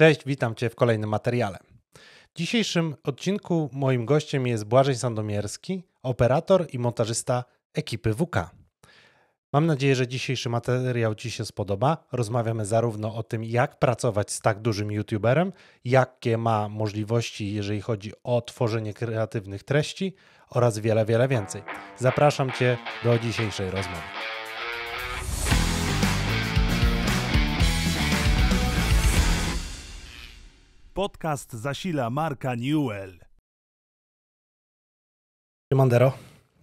Cześć, witam Cię w kolejnym materiale. W dzisiejszym odcinku moim gościem jest Błażej Sandomierski, operator i montażysta ekipy WK. Mam nadzieję, że dzisiejszy materiał Ci się spodoba. Rozmawiamy zarówno o tym, jak pracować z tak dużym YouTuberem, jakie ma możliwości, jeżeli chodzi o tworzenie kreatywnych treści oraz wiele, wiele więcej. Zapraszam Cię do dzisiejszej rozmowy. Podcast zasila Marka Newell. Mandero.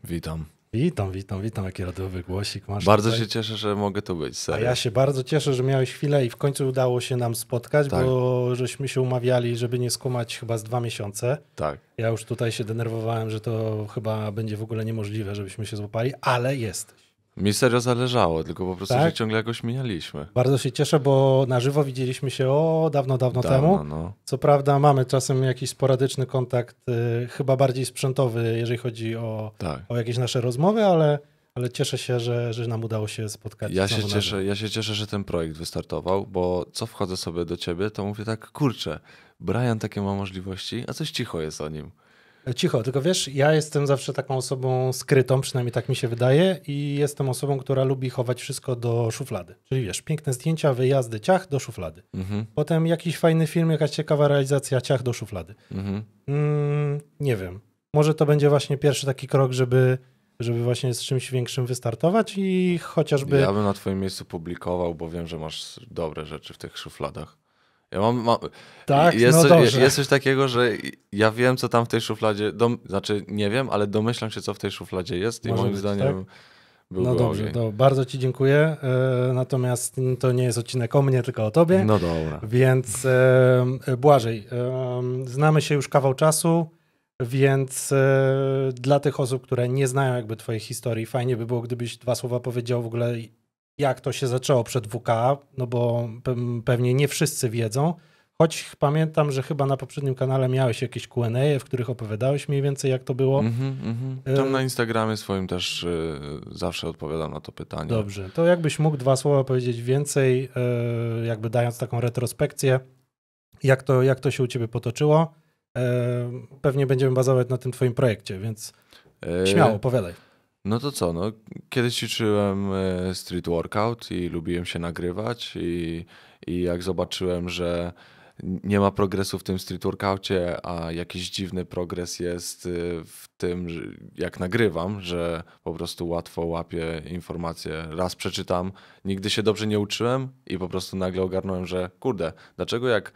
Witam. Witam, witam, witam. Jaki radiowy głosik masz. Bardzo tutaj. się cieszę, że mogę tu być. A Serio. ja się bardzo cieszę, że miałeś chwilę i w końcu udało się nam spotkać, Tak. bo żeśmy się umawiali, żeby nie skumać chyba z dwa miesiące. Tak. Ja już tutaj się denerwowałem, że to chyba będzie w ogóle niemożliwe, żebyśmy się złapali, ale jesteś. Mi serio zależało, tylko po prostu Tak? się ciągle jakoś mijaliśmy. Bardzo się cieszę, bo na żywo widzieliśmy się o dawno, dawno, temu. no. Co prawda mamy czasem jakiś sporadyczny kontakt, y, chyba bardziej sprzętowy, jeżeli chodzi o, Tak. o jakieś nasze rozmowy, ale, ale cieszę się, że, że nam udało się spotkać. Ja się, cieszę, ja się cieszę, że ten projekt wystartował, bo co wchodzę sobie do ciebie, to mówię tak, kurczę, Brian takie ma możliwości, a coś cicho jest o nim. Cicho, tylko wiesz, ja jestem zawsze taką osobą skrytą, przynajmniej tak mi się wydaje, i jestem osobą, która lubi chować wszystko do szuflady. Czyli wiesz, piękne zdjęcia, wyjazdy, ciach do szuflady. Mhm, Potem jakiś fajny film, jakaś ciekawa realizacja, ciach do szuflady. mhm. Mm, nie wiem. Może to będzie właśnie pierwszy taki krok, żeby, żeby właśnie z czymś większym wystartować i chociażby. Ja bym na twoim miejscu publikował, bo wiem, że masz dobre rzeczy w tych szufladach. Ja mam, mam Tak, jest, no dobrze. jest coś takiego, że ja wiem, co tam w tej szufladzie, dom, znaczy nie wiem, ale domyślam się, co w tej szufladzie jest i Może moim być, zdaniem byłby no dobrze, to bardzo Ci dziękuję. E, natomiast to nie jest odcinek o mnie, tylko o Tobie. No dobra. Więc Błażej, znamy się już kawał czasu, więc e, dla tych osób, które nie znają jakby twojej historii, fajnie by było, gdybyś dwa słowa powiedział w ogóle, jak to się zaczęło przed WK, no bo pe- pewnie nie wszyscy wiedzą, choć pamiętam, że chyba na poprzednim kanale miałeś jakieś Q&A, w których opowiadałeś mniej więcej, jak to było. Mhm, mhm. E, Tam na Instagramie swoim też y, zawsze odpowiadam na to pytanie. Dobrze, to jakbyś mógł dwa słowa powiedzieć więcej, e, jakby dając taką retrospekcję, jak to, jak to się u ciebie potoczyło. E, Pewnie będziemy bazować na tym twoim projekcie, więc śmiało, opowiadaj. No to co, no, kiedyś ćwiczyłem e, street workout i lubiłem się nagrywać i, i jak zobaczyłem, że nie ma progresu w tym street workoutie, a jakiś dziwny progres jest y, w tym, jak nagrywam, że po prostu łatwo łapię informacje. Raz przeczytam, nigdy się dobrze nie uczyłem i po prostu nagle ogarnąłem, że kurde, dlaczego jak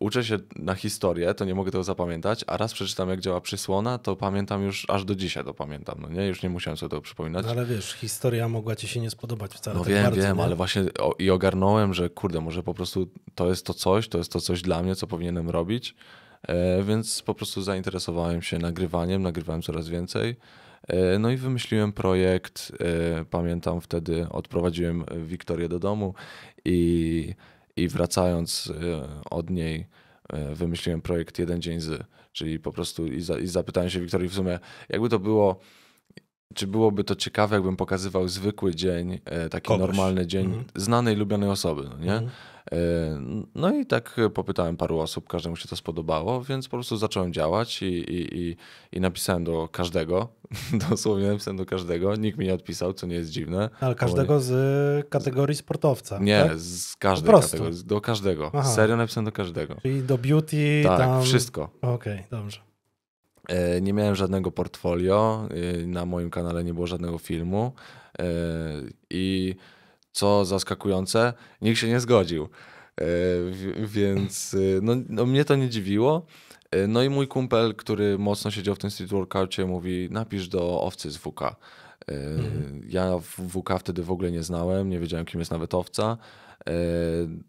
uczę się na historię, to nie mogę tego zapamiętać, a raz przeczytam jak działa przysłona, to pamiętam już, aż do dzisiaj to pamiętam, no nie? Już nie musiałem sobie tego przypominać. No ale wiesz, historia mogła ci się nie spodobać wcale No tak wiem, bardzo. wiem, nie? ale właśnie o, i ogarnąłem, że kurde, może po prostu to jest to coś, to jest to coś dla mnie, co powinienem robić, e, więc po prostu zainteresowałem się nagrywaniem, nagrywałem coraz więcej. E, no i wymyśliłem projekt, e, pamiętam wtedy odprowadziłem Wiktorię do domu i, i wracając e, od niej e, wymyśliłem projekt Jeden Dzień Z, czyli po prostu i, za, i zapytałem się Wiktorii w sumie, jakby to było czy byłoby to ciekawe, jakbym pokazywał zwykły dzień, e, taki Kogoś. normalny dzień Mhm. znanej, lubianej osoby, no nie? Mhm. E, No i tak popytałem paru osób, każdemu się to spodobało, więc po prostu zacząłem działać i, i, i, i napisałem do każdego, dosłownie napisałem do każdego, nikt mi nie odpisał, co nie jest dziwne. Ale każdego z kategorii sportowca. Nie, tak? z każdej kategorii, do każdego. Aha. Serio napisałem do każdego. Czyli do beauty Tak, tam... wszystko. Okej, dobrze. E, Nie miałem żadnego portfolio, e, na moim kanale nie było żadnego filmu i co zaskakujące, nikt się nie zgodził. E, Więc e, no, no mnie to nie dziwiło. E, No i mój kumpel, który mocno siedział w tym street workoutie, mówi napisz do owcy z WK. E, Ja WK wtedy w ogóle nie znałem, nie wiedziałem kim jest nawet owca.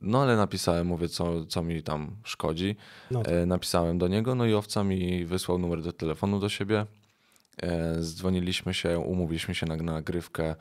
No ale napisałem, mówię co, co mi tam szkodzi. No E, Napisałem do niego, no i owca mi wysłał numer do telefonu do siebie. Zdzwoniliśmy się, umówiliśmy się na na nagrywkę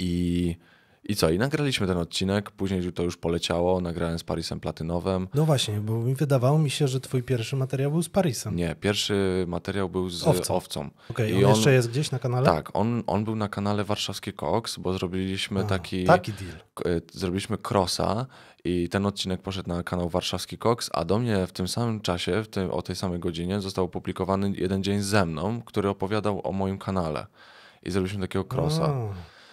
i, I co? I nagraliśmy ten odcinek, później to już poleciało, nagrałem z Parisem Platynowym. No właśnie, bo mi wydawało mi się, że twój pierwszy materiał był z Parisem. Nie, pierwszy materiał był z Owcą. owcą. Okej, I on, on- jeszcze jest gdzieś na kanale? Tak, on, on był na kanale Warszawski Koks, bo zrobiliśmy A, taki, Taki deal. e, zrobiliśmy crossa i ten odcinek poszedł na kanał Warszawski Koks, a do mnie w tym samym czasie, w tym, o tej samej godzinie został opublikowany jeden dzień ze mną, który opowiadał o moim kanale. I zrobiliśmy takiego crossa. A,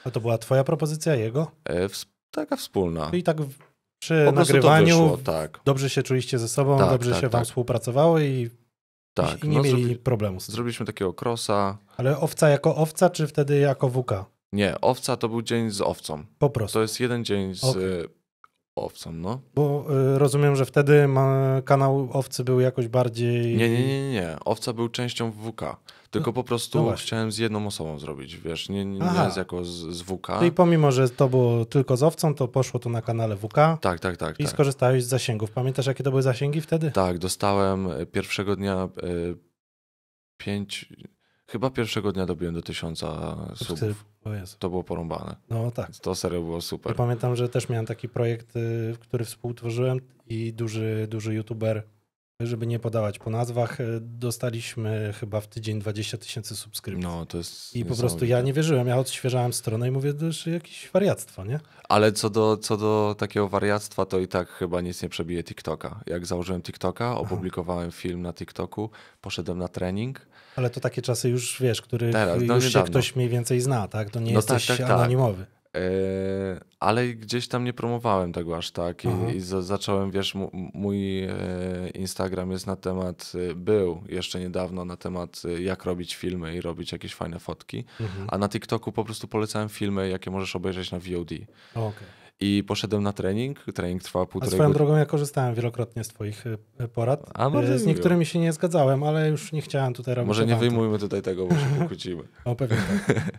a to była twoja propozycja jego? E, ws- taka wspólna. I tak w- przy Po nagrywaniu wyszło, tak. dobrze się czuliście ze sobą, Tak, dobrze tak, się wam tak. współpracowało i, tak. i nie no, mieli zrobi- problemu z tym. Zrobiliśmy takiego crossa. Ale owca jako owca, czy wtedy jako WK? Nie, owca to był dzień z owcą. Po prostu. To jest jeden dzień z Okej. e, owcą, no. Bo y, rozumiem, że wtedy ma, kanał owcy był jakoś bardziej... Nie, nie, nie, nie, nie. Owca był częścią WK. Tylko po prostu no chciałem z jedną osobą zrobić, wiesz, nie, nie, nie z jako z, z WK. Czyli pomimo, że to było tylko z owcą, to poszło to na kanale WK Tak, tak, tak. i tak. skorzystałeś z zasięgów. Pamiętasz, jakie to były zasięgi wtedy? Tak, dostałem e, pierwszego dnia e, pięć, chyba pierwszego dnia dobiłem do tysiąca subów. To było porąbane. No tak. To serio było Ja super. pamiętam, że też miałem taki projekt, y, który współtworzyłem i duży, duży youtuber, żeby nie podawać po nazwach, y, dostaliśmy chyba w tydzień 20 tysięcy subskrypcji. No, to jest I po prostu ja nie wierzyłem, ja odświeżałem stronę i mówię, już jakieś wariactwo, nie? Ale co do, co do takiego wariactwa, to i tak chyba nic nie przebije TikToka. Jak założyłem TikToka, opublikowałem film na TikToku, poszedłem na trening. Ale to takie czasy już, wiesz, których Teraz, no już się ktoś mniej więcej zna, tak? To nie No tak, jesteś tak, tak. anonimowy. E, ale gdzieś tam nie promowałem tego aż tak i, Aha. i za, zacząłem, wiesz, mój e, Instagram jest na temat, e, był jeszcze niedawno na temat e, jak robić filmy i robić jakieś fajne fotki, Mhm. a na TikToku po prostu polecałem filmy, jakie możesz obejrzeć na VOD. Okej. I poszedłem na trening, trening trwał A półtorej swoją godziny. drogą ja korzystałem wielokrotnie z twoich porad. A, Y, Z niektórymi się nie zgadzałem, ale już nie chciałem tutaj robić Może nie wyjmujmy tutaj tego, bo się pokłócimy. O, pewnie tak.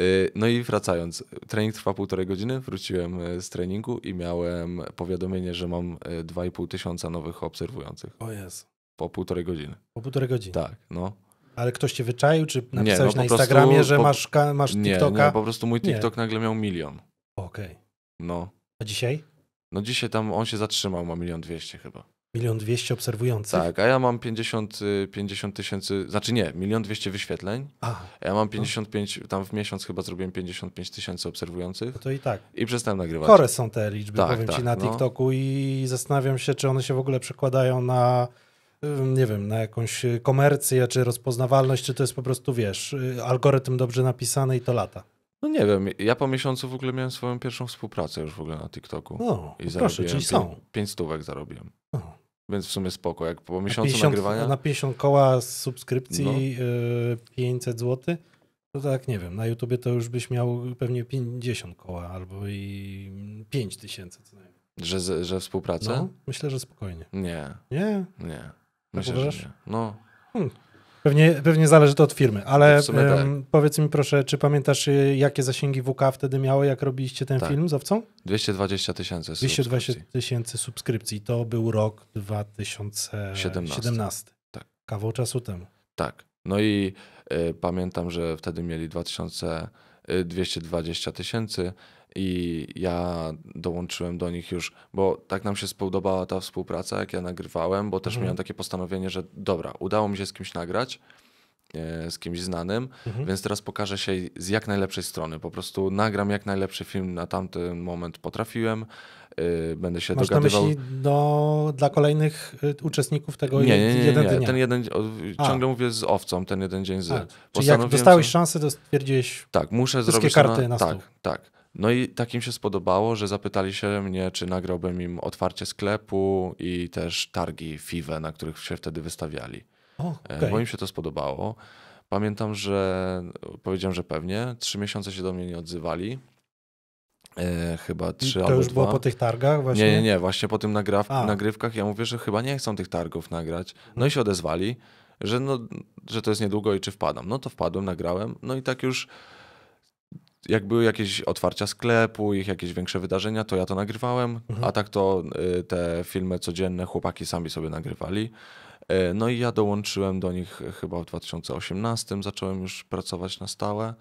Y, No i wracając, trening trwa półtorej godziny, wróciłem y, z treningu i miałem powiadomienie, że mam y, 2,5 tysiąca nowych obserwujących O Jezu. po półtorej godziny. Po półtorej godziny. Tak, no. Ale ktoś cię wyczaił, czy napisałeś no na po prostu Instagramie, że po- masz, masz Nie, TikToka? nie, po prostu mój Nie. TikTok nagle miał milion. Okej. No. A dzisiaj? No dzisiaj tam on się zatrzymał, ma milion dwieście chyba. Milion dwieście obserwujących? Tak, a ja mam 50 y, 50 tysięcy, znaczy nie, milion dwieście wyświetleń, A, ja mam 55, tam w miesiąc chyba zrobiłem 55 tysięcy obserwujących no to i tak. i przestałem nagrywać. Chore są te liczby, Tak, powiem ci, tak, na no. TikToku i zastanawiam się, czy one się w ogóle przekładają na, nie wiem, na jakąś y, komercję, czy rozpoznawalność, czy to jest po prostu, wiesz, y, algorytm dobrze napisany i to lata. No nie wiem, ja po miesiącu w ogóle miałem swoją pierwszą współpracę już w ogóle na TikToku. No, I proszę, czyli są. Pięć stówek zarobiłem. No. Więc w sumie spoko. Jak po miesiącu 50, nagrywania. na 50 koła z subskrypcji No. y, 500 zł, to tak nie wiem, na YouTubie to już byś miał pewnie 50 koła albo i 5 tysięcy co najmniej. Że, że, współpracę? No, myślę, że spokojnie. Nie, Nie, nie. Myślę, uważasz? że nie. No, pewnie, pewnie zależy to od firmy, ale tak. powiedz mi proszę, czy pamiętasz y, jakie zasięgi WK wtedy miało, jak robiliście ten Tak. film z owcą? 220 tysięcy 220 subskrypcji. tysięcy subskrypcji, to był rok 2017. 17. Tak. Kawał czasu temu. Tak. No i y, pamiętam, że wtedy mieli 2220 tysięcy i ja dołączyłem do nich już, bo tak nam się spodobała ta współpraca, jak ja nagrywałem, bo też Mhm. miałem takie postanowienie, że dobra, udało mi się z kimś nagrać, e, z kimś znanym, Mhm. więc teraz pokażę się z jak najlepszej strony. Po prostu nagram jak najlepszy film na tamten moment potrafiłem, y, będę się Masz na dogadywał. myśli do, dla kolejnych y, uczestników tego Nie, nie, nie, nie, jeden nie. dnia? ten jeden, A. ciągle mówię z owcą, ten jeden dzień z. A, Czyli jak dostałeś sobie- szansę, to stwierdziłeś, Tak, muszę Wszystkie zrobić karty na stół. Tak, tak. No i takim się spodobało, że zapytali się mnie, czy nagrałbym im otwarcie sklepu i też targi FIWE, na których się wtedy wystawiali. o, E, okej. Bo im się to spodobało. Pamiętam, że powiedziałem, że pewnie. Trzy miesiące się do mnie nie odzywali. E, chyba trzy to albo już dwa. było po tych targach właśnie? Nie, nie, nie, właśnie po tym nagraw- A. nagrywkach ja mówię, że chyba nie chcą tych targów nagrać. No Mhm. i się odezwali, że, no, że to jest niedługo i czy wpadam. No to wpadłem, nagrałem. No i tak już jak były jakieś otwarcia sklepu, ich jakieś większe wydarzenia, to ja to nagrywałem, Mhm. a tak to y, te filmy codzienne chłopaki sami sobie nagrywali. Y, No i ja dołączyłem do nich chyba w 2018, zacząłem już pracować na stałe.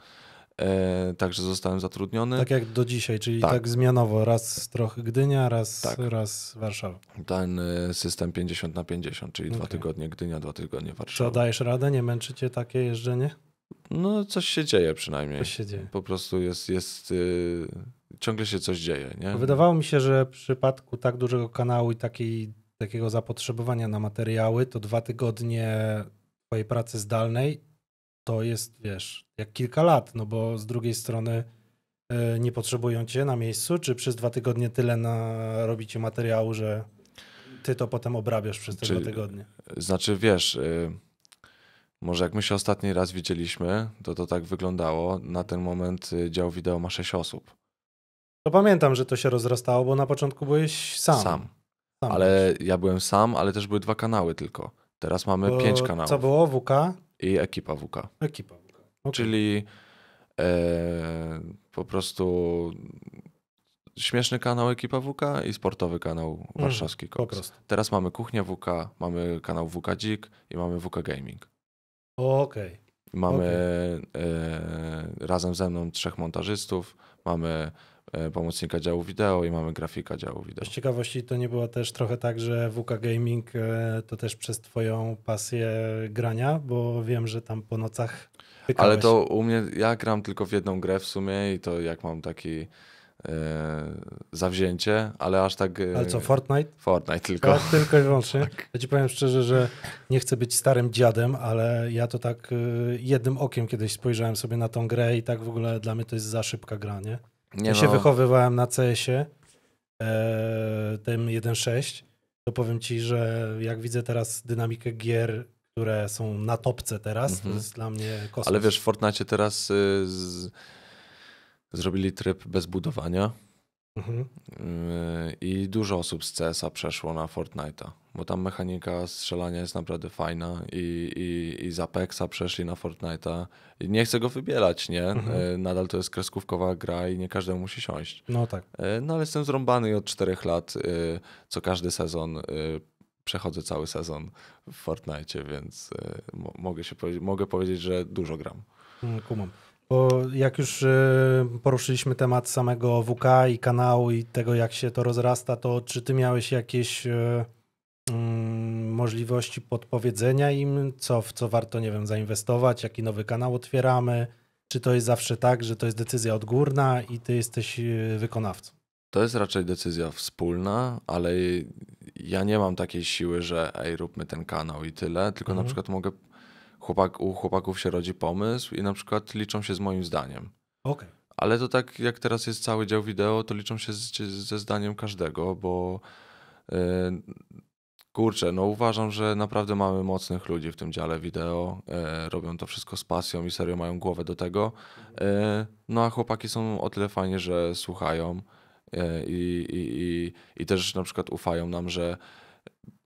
e, także zostałem zatrudniony. Tak jak do dzisiaj, czyli tak, Tak. zmianowo, raz trochę Gdynia, raz, Tak. raz Warszawa. Ten system 50 na 50, czyli dwa Okej. tygodnie Gdynia, dwa tygodnie Czy Warszawa. dajesz radę? Nie męczy cię takie jeżdżenie? No coś się dzieje przynajmniej. Coś się dzieje. Po prostu jest, jest y, ciągle się coś dzieje, nie? Wydawało mi się, że w przypadku tak dużego kanału i takiej, takiego zapotrzebowania na materiały, to dwa tygodnie twojej pracy zdalnej to jest, wiesz, jak kilka lat, no bo z drugiej strony e, nie potrzebują cię na miejscu, czy przez dwa tygodnie tyle na, robicie materiału, że ty to potem obrabiasz przez te Czyli- dwa tygodnie. Znaczy, wiesz, y, może jak my się ostatni raz widzieliśmy, to to tak wyglądało. Na ten moment y, dział wideo ma 6 osób. To pamiętam, że to się rozrastało, bo na początku byłeś sam. Sam. Sam Ale ja byłem sam, ale też były dwa kanały tylko. Teraz mamy Bo pięć kanałów. Co było? WK? I ekipa WK. Ekipa. Okay. Czyli e, po prostu śmieszny kanał ekipa WK i sportowy kanał warszawski po Cox. prostu. Teraz mamy kuchnię WK, mamy kanał WK Dzik i mamy WK Gaming. Okej. Mamy e, razem ze mną trzech montażystów, mamy e, pomocnika działu wideo i mamy grafika działu wideo. Z ciekawości to nie było też trochę tak, że WK Gaming e, to też przez twoją pasję grania, bo wiem, że tam po nocach. Ale to u mnie, ja gram tylko w jedną grę w sumie i to jak mam taki zawzięcie, ale aż tak... E, Ale co, Fortnite? Fortnite tylko. Tak, tylko i wyłącznie. Tak. Ja ci powiem szczerze, że nie chcę być starym dziadem, ale ja to tak y, jednym okiem kiedyś spojrzałem sobie na tą grę i tak w ogóle dla mnie to jest za szybka gra, nie? Nie ja się no, wychowywałem na CS-ie, e, tym 1.6, to powiem ci, że jak widzę teraz dynamikę gier, które są na topce teraz, to Mhm. jest dla mnie kosmos. Ale wiesz, w Fortnite teraz y, z, zrobili tryb bez budowania Mhm. y, i dużo osób z CS-a przeszło na Fortnite'a, bo tam mechanika strzelania jest naprawdę fajna i, i, i z Apexa przeszli na Fortnite'a. I nie chcę go wybielać, nie? Mhm. Y, Nadal to jest kreskówkowa gra i nie każdemu musi siąść. No tak. E, No ale jestem zrąbany i od czterech lat, co każdy sezon, przechodzę cały sezon w Fortnite, więc mo- mogę, się powiedzieć, mogę powiedzieć, że dużo gram. Mm, Kumam. Bo jak już y, poruszyliśmy temat samego WK i kanału i tego, jak się to rozrasta, to czy ty miałeś jakieś y, mm, możliwości podpowiedzenia im, co, w co warto, nie wiem, zainwestować, jaki nowy kanał otwieramy? Czy to jest zawsze tak, że to jest decyzja odgórna i ty jesteś y, wykonawcą? To jest raczej decyzja wspólna, ale ja nie mam takiej siły, że ej, róbmy ten kanał i tyle, tylko Mhm. na przykład mogę, chłopak, u chłopaków się rodzi pomysł i na przykład liczą się z moim zdaniem. Okej. Ale to tak jak teraz jest cały dział wideo, to liczą się z, ze zdaniem każdego, bo yy, kurczę, no uważam, że naprawdę mamy mocnych ludzi w tym dziale wideo. e, robią to wszystko z pasją i serio mają głowę do tego. E, no a chłopaki są o tyle fajnie, że słuchają e, i, i, i, i też na przykład ufają nam, że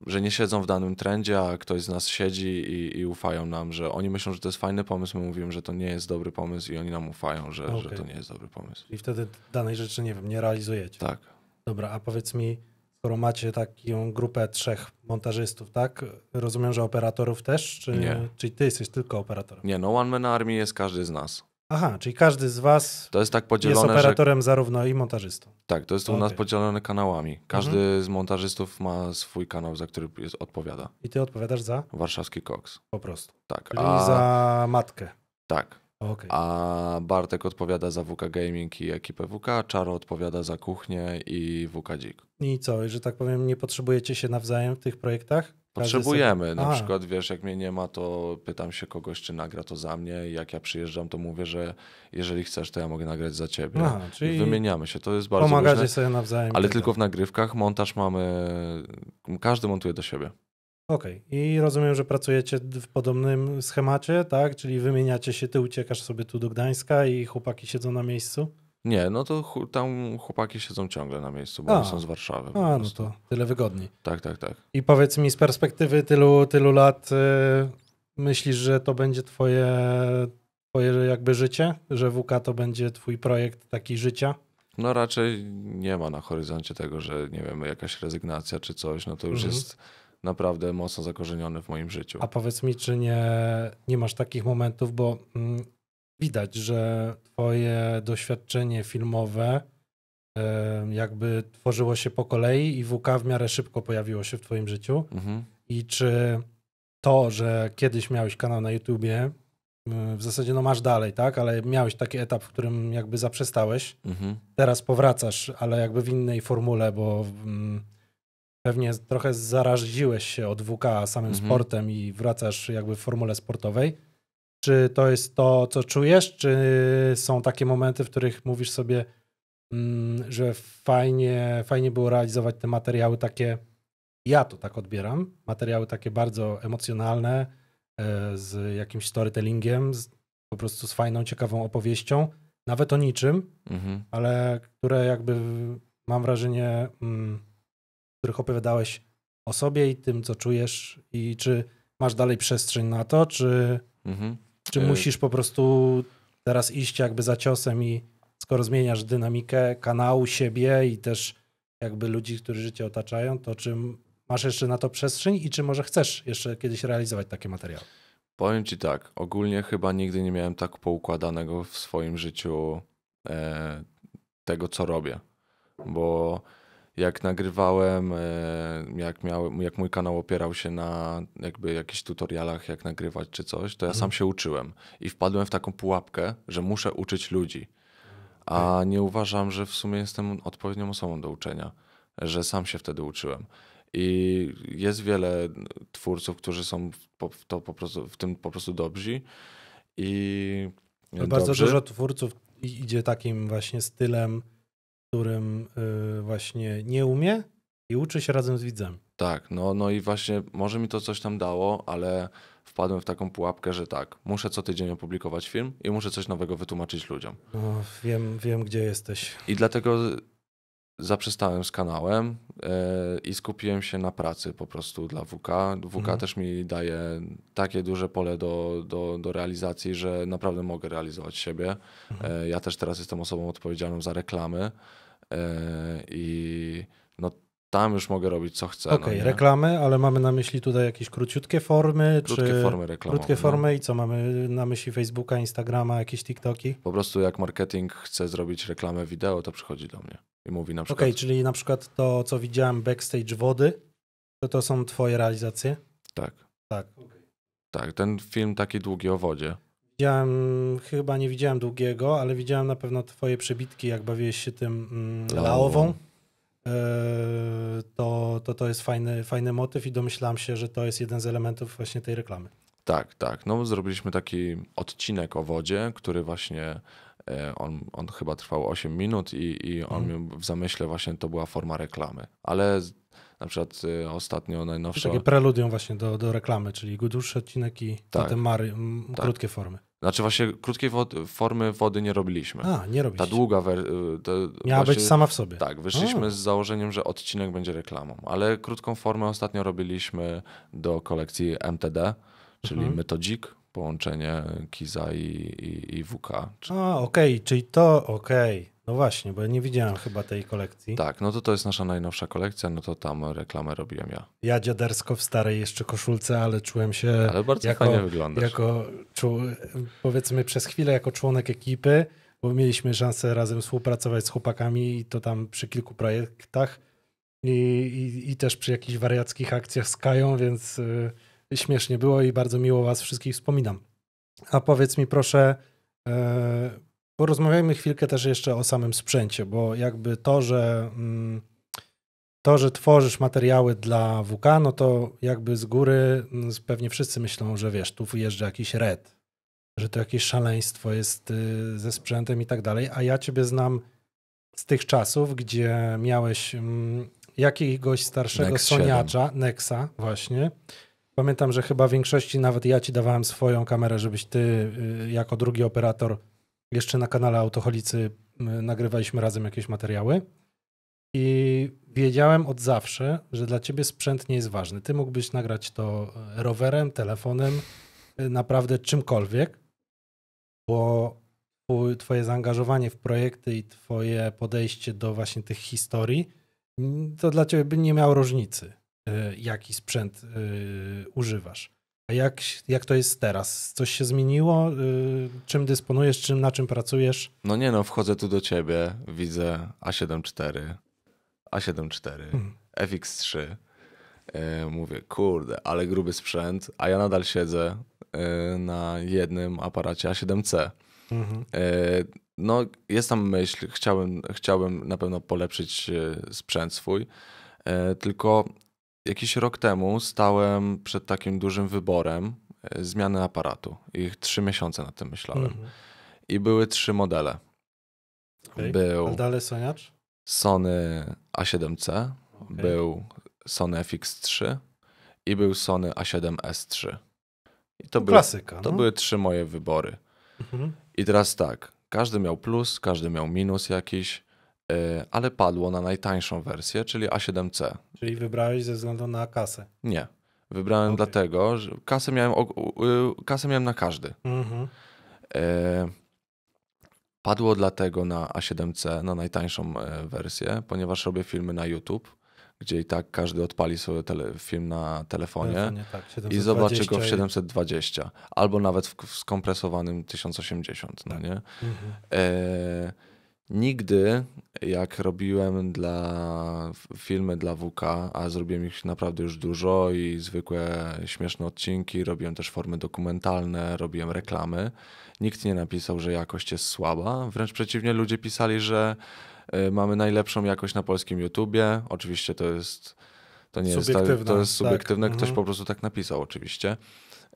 że nie siedzą w danym trendzie, a ktoś z nas siedzi i, i ufają nam, że oni myślą, że to jest fajny pomysł, my mówimy, że to nie jest dobry pomysł i oni nam ufają, że, że Okej. to nie jest dobry pomysł. I wtedy danej rzeczy, nie wiem, nie realizujecie. Tak. Dobra, a powiedz mi, skoro macie taką grupę trzech montażystów, tak? Rozumiem, że operatorów też? Czy, Nie. Czyli ty jesteś tylko operatorem? Nie, no One Man Army jest każdy z nas. Aha, czyli każdy z was To jest tak jest podzielone, że operatorem zarówno i montażystą. tak, to jest u nas. Mhm. podzielone kanałami. Każdy z montażystów ma swój kanał, za który jest, odpowiada. I ty odpowiadasz za? Warszawski Cox. Po prostu. Tak. Czyli A, za matkę. tak. Okej. A Bartek odpowiada za WK Gaming i ekipę WK, Czaro odpowiada za kuchnię i WK Dzik. I co, że tak powiem, nie potrzebujecie się nawzajem w tych projektach? Potrzebujemy. Na Aha. przykład, wiesz, jak mnie nie ma, to pytam się kogoś, czy nagra to za mnie. I jak ja przyjeżdżam, to mówię, że jeżeli chcesz, to ja mogę nagrać za ciebie. Aha, czyli Wymieniamy się. To jest bardzo pomagacie różne. sobie nawzajem. Ale tak tylko w nagrywkach. Montaż mamy. Każdy montuje do siebie. Okej. I rozumiem, że pracujecie w podobnym schemacie, tak? Czyli wymieniacie się, ty uciekasz sobie tu do Gdańska i chłopaki siedzą na miejscu? Nie, no to chu- tam chłopaki siedzą ciągle na miejscu, bo A. oni są z Warszawy. A, no to tyle wygodniej. Tak, tak, tak. I powiedz mi z perspektywy tylu, tylu lat, y, myślisz, że to będzie twoje, twoje jakby życie? Że WK to będzie twój projekt taki życia? No raczej nie ma na horyzoncie tego, że nie wiem, jakaś rezygnacja czy coś. No to już Mhm. jest naprawdę mocno zakorzenione w moim życiu. A powiedz mi, czy nie, nie masz takich momentów, bo mm, widać, że twoje doświadczenie filmowe e, jakby tworzyło się po kolei i WK w miarę szybko pojawiło się w twoim życiu. Mhm. I czy to, że kiedyś miałeś kanał na YouTubie, w zasadzie no masz dalej, tak? Ale miałeś taki etap, w którym jakby zaprzestałeś. Mhm. Teraz powracasz, ale jakby w innej formule, bo mm, pewnie trochę zaraziłeś się od WK samym Mhm. sportem i wracasz jakby w formule sportowej. Czy to jest to, co czujesz, czy są takie momenty, w których mówisz sobie, mm, że fajnie, fajnie było realizować te materiały takie, ja to tak odbieram, materiały takie bardzo emocjonalne, e, z jakimś storytellingiem, z, po prostu z fajną, ciekawą opowieścią, nawet o niczym, Mhm. ale które jakby mam wrażenie, mm, których opowiadałeś o sobie i tym, co czujesz i czy masz dalej przestrzeń na to, czy, Mhm. Czy Y- musisz po prostu teraz iść jakby za ciosem i skoro zmieniasz dynamikę kanału, siebie i też jakby ludzi, którzy cię otaczają, to czy masz jeszcze na to przestrzeń i czy może chcesz jeszcze kiedyś realizować takie materiały? Powiem ci tak, ogólnie chyba nigdy nie miałem tak poukładanego w swoim życiu e, tego, co robię. Bo jak nagrywałem, e, jak, miał, jak mój kanał opierał się na jakby jakichś tutorialach, jak nagrywać czy coś, to ja Mhm. sam się uczyłem. I wpadłem w taką pułapkę, że muszę uczyć ludzi. A nie uważam, że w sumie jestem odpowiednią osobą do uczenia, że sam się wtedy uczyłem. I jest wiele twórców, którzy są w, to po prostu, w tym po prostu dobrzy. I Bardzo dużo twórców idzie takim właśnie stylem, którym y, właśnie nie umie i uczy się razem z widzem. Tak, no, no i właśnie może mi to coś tam dało, ale wpadłem w taką pułapkę, że tak, muszę co tydzień opublikować film i muszę coś nowego wytłumaczyć ludziom. No, wiem, wiem, gdzie jesteś. I dlatego zaprzestałem z kanałem e, i skupiłem się na pracy po prostu dla WK. WK Mhm. też mi daje takie duże pole do, do, do realizacji, że naprawdę mogę realizować siebie. Mhm. E, ja też teraz jestem osobą odpowiedzialną za reklamy i no tam już mogę robić co chcę. Okej, no, nie? reklamy, ale mamy na myśli tutaj jakieś króciutkie formy, Krótkie czy formy reklamowe. krótkie no. formy i co mamy na myśli Facebooka, Instagrama, jakieś TikToki? Po prostu jak marketing chce zrobić reklamę wideo, to przychodzi do mnie i mówi na Okej, przykład, czyli na przykład to, co widziałem backstage wody, to to są twoje realizacje? tak, Tak. tak, ten film taki długi o wodzie. Widziałem, chyba nie widziałem długiego, ale widziałem na pewno twoje przebitki, jak bawiłeś się tym mm, Laową. Eee, to, to to jest fajny, fajny motyw i domyślam się, że to jest jeden z elementów właśnie tej reklamy. Tak, tak. No, zrobiliśmy taki odcinek o wodzie, który właśnie e, on, on chyba trwał 8 minut i, i on Mhm. w zamyśle właśnie to była forma reklamy. Ale na przykład e, ostatnio najnowsza. Takie preludium właśnie do, do reklamy, czyli dłuższy odcinek i Tak. potem mary, Tak. krótkie formy. Znaczy właśnie krótkiej wod, formy wody nie robiliśmy. A, nie robisz. Ta długa wersja. Miała być sama w sobie. Tak, wyszliśmy A. z założeniem, że odcinek będzie reklamą, ale krótką formę ostatnio robiliśmy do kolekcji MTD, czyli Mhm. Metodzik, połączenie Kiza i, i, i WK. A, okej, czyli to, okej. No właśnie, bo ja nie widziałem chyba tej kolekcji. Tak, no to to jest nasza najnowsza kolekcja, no to tam reklamę robiłem ja. Ja dziadersko w starej jeszcze koszulce, ale czułem się Ale bardzo jako- fajnie wyglądasz. jako, powiedzmy przez chwilę jako członek ekipy, bo mieliśmy szansę razem współpracować z chłopakami i to tam przy kilku projektach i, i, i też przy jakichś wariackich akcjach z Kają, więc y, śmiesznie było i bardzo miło was wszystkich wspominam. A powiedz mi proszę, e, porozmawiajmy chwilkę też jeszcze o samym sprzęcie, bo jakby to, że mm, to, że tworzysz materiały dla WK, no to jakby z góry mm, pewnie wszyscy myślą, że wiesz, tu wyjeżdża jakiś red, że to jakieś szaleństwo jest y, ze sprzętem i tak dalej, a ja ciebie znam z tych czasów, gdzie miałeś mm, jakiegoś starszego Nex soniacza, Nexa właśnie. Pamiętam, że chyba w większości nawet ja ci dawałem swoją kamerę, żebyś ty y, jako drugi operator jeszcze na kanale Autoholicy nagrywaliśmy razem jakieś materiały. I wiedziałem od zawsze, że dla ciebie sprzęt nie jest ważny. Ty mógłbyś nagrać to e, rowerem, telefonem, y, naprawdę czymkolwiek, bo twoje zaangażowanie w projekty i twoje podejście do właśnie tych historii, to dla ciebie by nie miało różnicy, y, jaki sprzęt używasz. A jak, jak to jest teraz? Coś się zmieniło? Y, czym dysponujesz? Czym, na czym pracujesz? No nie no, wchodzę tu do ciebie, widzę A7 A7 Mhm. FX3. E, mówię, kurde, ale gruby sprzęt, a ja nadal siedzę e, na jednym aparacie A7C. Mhm. No, jest tam myśl, chciałem, chciałem na pewno polepszyć sprzęt swój, tylko jakiś rok temu stałem przed takim dużym wyborem e, zmiany aparatu. I trzy miesiące nad tym myślałem. Mhm. I były trzy modele. Okej. Był dalej soniacz? Sony A7C, Okej. był Sony FX3 i był Sony A7S3. I to, były, Klasyka. to no. były trzy moje wybory. Mhm. I teraz tak, każdy miał plus, każdy miał minus jakiś, ale padło na najtańszą wersję, czyli A7C. Czyli wybrałeś ze względu na kasę. Nie. Wybrałem Okej. dlatego, że kasę miałem, y, kasę miałem na każdy. Mhm. E, Padło dlatego na A7C, na najtańszą e, wersję, ponieważ robię filmy na YouTube, gdzie i tak każdy odpali sobie tele, film na telefonie Telefonie, tak, i zobaczy go 720 w i- 720, albo nawet w, w skompresowanym 1080, no nie? Mhm. E, nigdy, jak robiłem dla filmy dla WK, a zrobiłem ich naprawdę już dużo i zwykłe śmieszne odcinki, robiłem też formy dokumentalne, robiłem reklamy, nikt nie napisał, że jakość jest słaba. Wręcz przeciwnie, ludzie pisali, że e, mamy najlepszą jakość na polskim YouTubie. Oczywiście to jest. To nie jest, tak, Subiektywne, to jest tak. subiektywne, ktoś Mhm. po prostu tak napisał, oczywiście.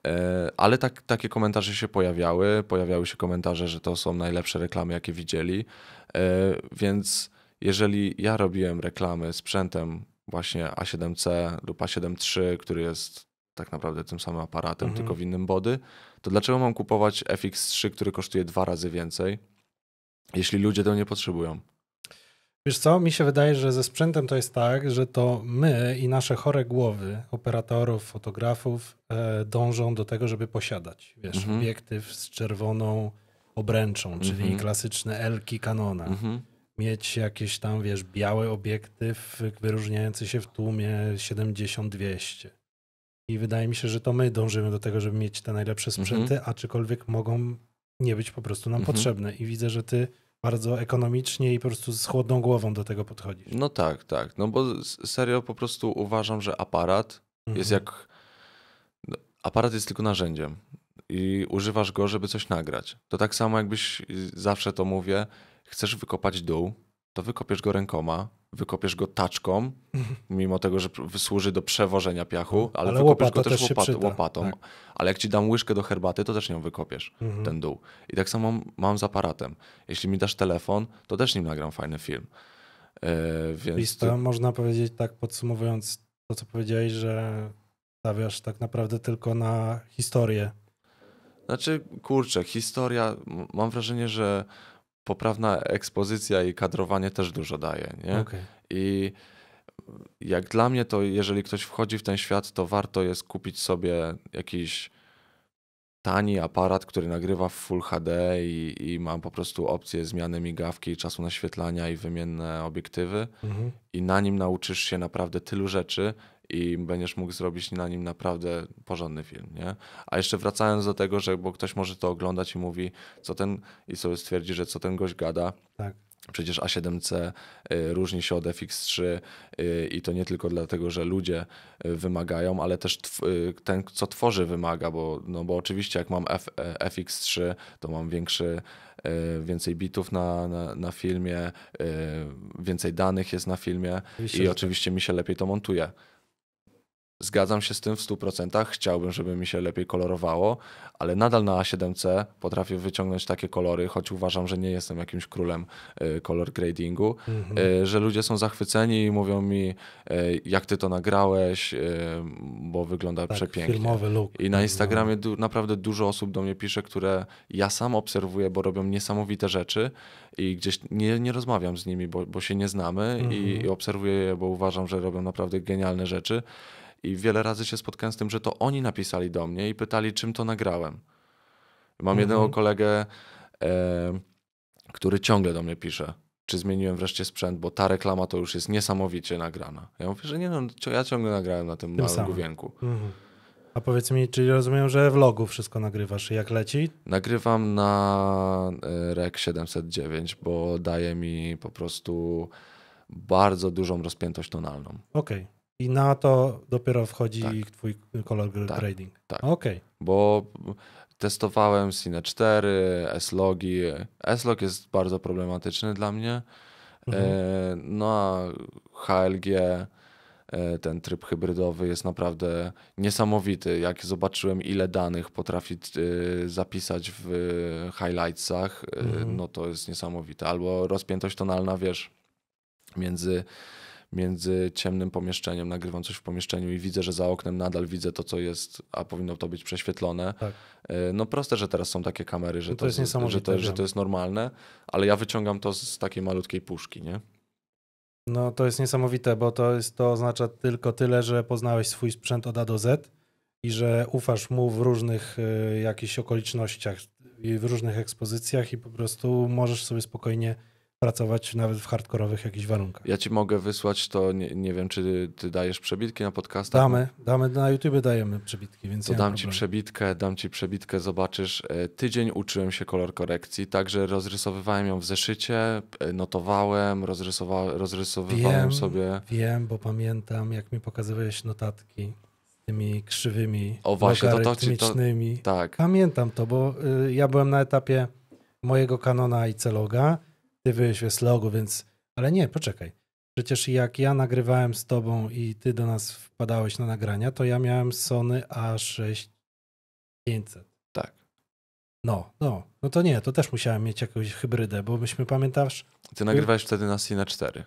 E, Ale tak, takie komentarze się pojawiały. Pojawiały się komentarze, że to są najlepsze reklamy, jakie widzieli. E, Więc jeżeli ja robiłem reklamy sprzętem właśnie A7C lub A7 III, który jest tak naprawdę tym samym aparatem, Mhm. tylko w innym body, to dlaczego mam kupować FX3, który kosztuje dwa razy więcej, jeśli ludzie tego nie potrzebują? Wiesz co, mi się wydaje, że ze sprzętem to jest tak, że to my i nasze chore głowy, operatorów, fotografów, e, dążą do tego, żeby posiadać. Wiesz, Mhm. obiektyw z czerwoną obręczą, czyli Mhm. klasyczne Elki Canona. Mhm. Mieć jakieś tam, wiesz, biały obiektyw wyróżniający się w tłumie 70-200. I wydaje mi się, że to my dążymy do tego, żeby mieć te najlepsze sprzęty, aczkolwiek mogą nie być po prostu nam Mhm. potrzebne. I widzę, że ty bardzo ekonomicznie i po prostu z chłodną głową do tego podchodzisz. No tak, tak. No bo serio po prostu uważam, że aparat jest Mhm. jak. no, Aparat jest tylko narzędziem i używasz go, żeby coś nagrać. To tak samo jakbyś y, zawsze to mówię, chcesz wykopać dół, to wykopiesz go rękoma, wykopiesz go taczką, mimo tego, że służy do przewożenia piachu, ale, Ale wykopiesz go też też łopat, łopatą. tak. Ale jak ci dam łyżkę do herbaty, to też nią wykopiesz Mhm. ten dół. I tak samo mam z aparatem. Jeśli mi dasz telefon, to też nim nagram fajny film. E, więc Lista, można powiedzieć tak podsumowując to, co powiedziałeś, że stawiasz tak naprawdę tylko na historię. Znaczy, kurczę, historia, mam wrażenie, że poprawna ekspozycja i kadrowanie też dużo daje, nie? Okej. I jak dla mnie, to jeżeli ktoś wchodzi w ten świat, to warto jest kupić sobie jakiś tani aparat, który nagrywa w Full HD i, i ma po prostu opcję zmiany migawki, czasu naświetlania i wymienne obiektywy Mhm. i na nim nauczysz się naprawdę tylu rzeczy i będziesz mógł zrobić na nim naprawdę porządny film, nie? A jeszcze wracając do tego, że bo ktoś może to oglądać i mówi, co ten, i sobie stwierdzi, że co ten gość gada, Tak. Przecież A7C y, różni się od FX3 y, i to nie tylko dlatego, że ludzie y, wymagają, ale też ten, co tworzy, wymaga, bo, no bo oczywiście jak mam F, e, FX3, to mam większy, więcej bitów na, na, na filmie, więcej danych jest na filmie Oczywiście, i oczywiście mi się lepiej to montuje. Zgadzam się z tym w 100%. Chciałbym, żeby mi się lepiej kolorowało, ale nadal na A7C potrafię wyciągnąć takie kolory, choć uważam, że nie jestem jakimś królem y, color gradingu, Mhm. y, że ludzie są zachwyceni i mówią mi, y, jak ty to nagrałeś, bo wygląda tak, przepięknie. filmowy look. I na No. Instagramie du- naprawdę dużo osób do mnie pisze, które ja sam obserwuję, bo robią niesamowite rzeczy i gdzieś nie, nie rozmawiam z nimi, bo, bo się nie znamy i, Mhm. i obserwuję je, bo uważam, że robią naprawdę genialne rzeczy. I wiele razy się spotkałem z tym, że to oni napisali do mnie i pytali, czym to nagrałem. Mam Mhm. jednego kolegę, e, który ciągle do mnie pisze, czy zmieniłem wreszcie sprzęt, bo ta reklama to już jest niesamowicie nagrana. Ja mówię, że nie no, ja ciągle nagrałem na tym Tym małym główienku. Mhm. A powiedz mi, czyli rozumiem, że w logu wszystko nagrywasz, jak leci? Nagrywam na e, REC 709, bo daje mi po prostu bardzo dużą rozpiętość tonalną. Okej. I na to dopiero wchodzi Tak. twój color Tak, grading. tak. Okej. Bo testowałem Cine 4, S-Logi. S-Log jest bardzo problematyczny dla mnie. Mhm. E, no a HLG, e, ten tryb hybrydowy jest naprawdę niesamowity. Jak zobaczyłem, ile danych potrafi e, zapisać w highlightsach, Mhm. no to jest niesamowite. Albo rozpiętość tonalna, wiesz, między, między ciemnym pomieszczeniem, nagrywam coś w pomieszczeniu i widzę, że za oknem nadal widzę to, co jest, a powinno to być prześwietlone. Tak. E, No proste, że teraz są takie kamery, że to to, jest że, to, że to jest normalne, ale ja wyciągam to z takiej malutkiej puszki, nie? No to jest niesamowite, bo to, jest, to oznacza tylko tyle, że poznałeś swój sprzęt od A do Z i że ufasz mu w różnych y, jakichś okolicznościach i w różnych ekspozycjach i po prostu możesz sobie spokojnie pracować nawet w hardkorowych jakichś warunkach. Ja ci mogę wysłać to, nie, nie wiem, czy ty dajesz przebitki na podcastach? Damy, damy na YouTube dajemy przebitki, więc To dam ci przebitkę, dam ci przebitkę, zobaczysz. E, Tydzień uczyłem się kolor korekcji, także rozrysowywałem ją w zeszycie, e, notowałem, rozrysowa- rozrysowywałem Wiem, sobie. Wiem, bo pamiętam, jak mi pokazywałeś notatki z tymi krzywymi, O, właśnie, to- to ci- to-. Tak, Pamiętam to, bo y, ja byłem na etapie mojego kanona i celoga, ty byłeś w S-Logu, więc... Ale nie, poczekaj. Przecież jak ja nagrywałem z tobą i ty do nas wpadałeś na nagrania, to ja miałem Sony A6 500. tak. No, no, no to nie, to też musiałem mieć jakąś hybrydę, bo myśmy, pamiętasz, Ty nagrywałeś wtedy na Cine 4.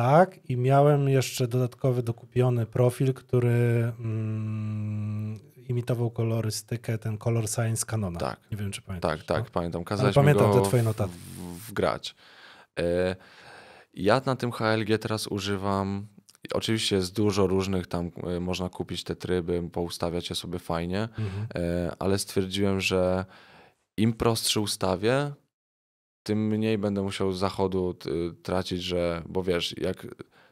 Tak, i miałem jeszcze dodatkowy dokupiony profil, który mm, imitował kolorystykę, ten Color Science Canona. Tak. Nie wiem, czy pamiętasz. Tak, tak, No. pamiętam. Kazałeś pamiętam mi te twoje w- wgrać. E, Ja na tym HLG teraz używam. Oczywiście jest dużo różnych tam, e, można kupić te tryby, poustawiać je sobie fajnie, Mhm. e, ale stwierdziłem, że im prostszy ustawię, tym mniej będę musiał zachodu t- tracić, że, bo wiesz, jak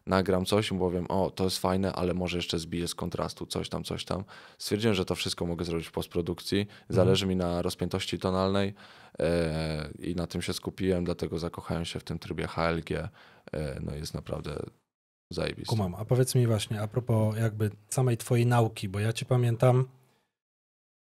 nagram coś i powiem, o, to jest fajne, ale może jeszcze zbiję z kontrastu, coś tam, coś tam. Stwierdziłem, że to wszystko mogę zrobić w postprodukcji. Zależy mi na rozpiętości tonalnej e, i na tym się skupiłem, dlatego zakochałem się w tym trybie HLG. E, no jest naprawdę zajebisty. Kumam. A powiedz mi właśnie, a propos jakby samej twojej nauki, bo ja cię pamiętam,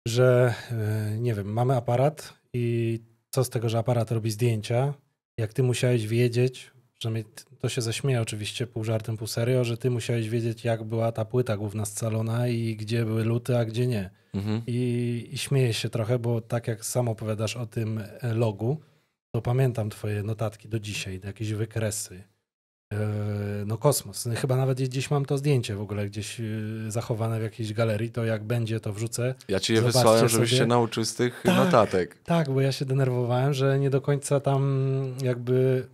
że e, nie wiem, mamy aparat i co z tego, że aparat robi zdjęcia, jak ty musiałeś wiedzieć, przynajmniej t- to się zaśmieje oczywiście pół żartem, pół serio, że ty musiałeś wiedzieć, jak była ta płyta główna scalona i gdzie były luty, a gdzie nie. Mhm. I, I śmieję się trochę, bo tak jak sam opowiadasz o tym e, logu, to pamiętam twoje notatki do dzisiaj, jakieś wykresy. E, No kosmos. Chyba nawet gdzieś mam to zdjęcie w ogóle gdzieś e, zachowane w jakiejś galerii, to jak będzie to wrzucę. Ja ci je Zobaczcie wysłałem, żebyś sobie. się nauczył z tych Tak. notatek. Tak, bo ja się denerwowałem, że nie do końca tam jakby...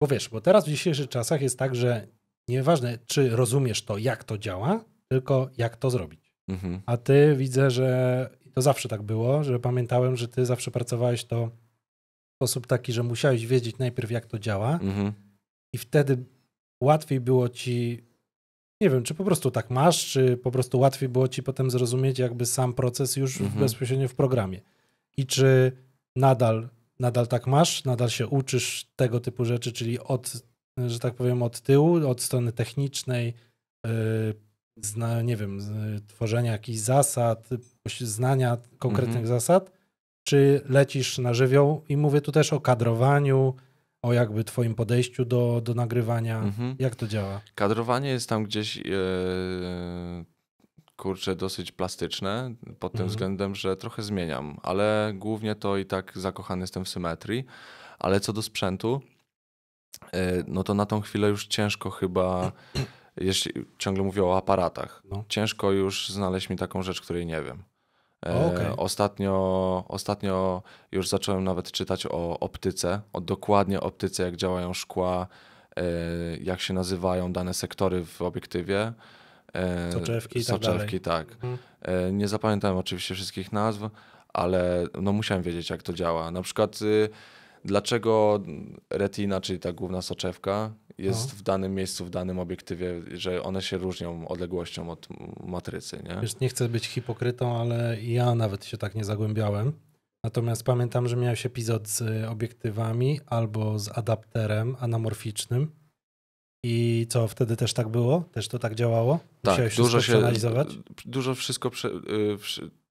Bo wiesz, bo teraz w dzisiejszych czasach jest tak, że nieważne czy rozumiesz to, jak to działa, tylko jak to zrobić. Mhm. A ty widzę, że to zawsze tak było, że pamiętałem, że ty zawsze pracowałeś to w sposób taki, że musiałeś wiedzieć najpierw, jak to działa, Mhm. I wtedy łatwiej było ci, nie wiem, czy po prostu tak masz, czy po prostu łatwiej było ci potem zrozumieć jakby sam proces już Mhm. bezpośrednio w programie. I czy nadal, nadal tak masz, nadal się uczysz tego typu rzeczy, czyli od, że tak powiem, od tyłu, od strony technicznej, yy, zna, nie wiem, tworzenia jakichś zasad, znania konkretnych Mhm. zasad, czy lecisz na żywioł i mówię tu też o kadrowaniu, o jakby twoim podejściu do, do nagrywania. Mhm. Jak to działa? Kadrowanie jest tam gdzieś, e, kurczę, dosyć plastyczne pod tym Mhm. względem, że trochę zmieniam, ale głównie to i tak zakochany jestem w symetrii. Ale co do sprzętu, e, no to na tą chwilę już ciężko chyba, jeśli ciągle mówię o aparatach, No. ciężko już znaleźć mi taką rzecz, której nie wiem. E, O, okej. ostatnio, ostatnio już zacząłem nawet czytać o optyce, o dokładnie optyce, jak działają szkła, e, jak się nazywają dane sektory w obiektywie. E, Soczewki tak Soczewki, tak. Mhm. E, Nie zapamiętałem oczywiście wszystkich nazw, ale no musiałem wiedzieć, jak to działa. Na przykład y, dlaczego retina, czyli ta główna soczewka, jest No. w danym miejscu, w danym obiektywie, że one się różnią odległością od matrycy, nie? Wiesz, nie chcę być hipokrytą, ale ja nawet się tak nie zagłębiałem. Natomiast pamiętam, że miałeś epizod z obiektywami albo z adapterem anamorficznym. I co, wtedy też tak było? Też to tak działało? Tak, Musiałeś dużo wszystko się, przeanalizować? dużo wszystko, prze, y,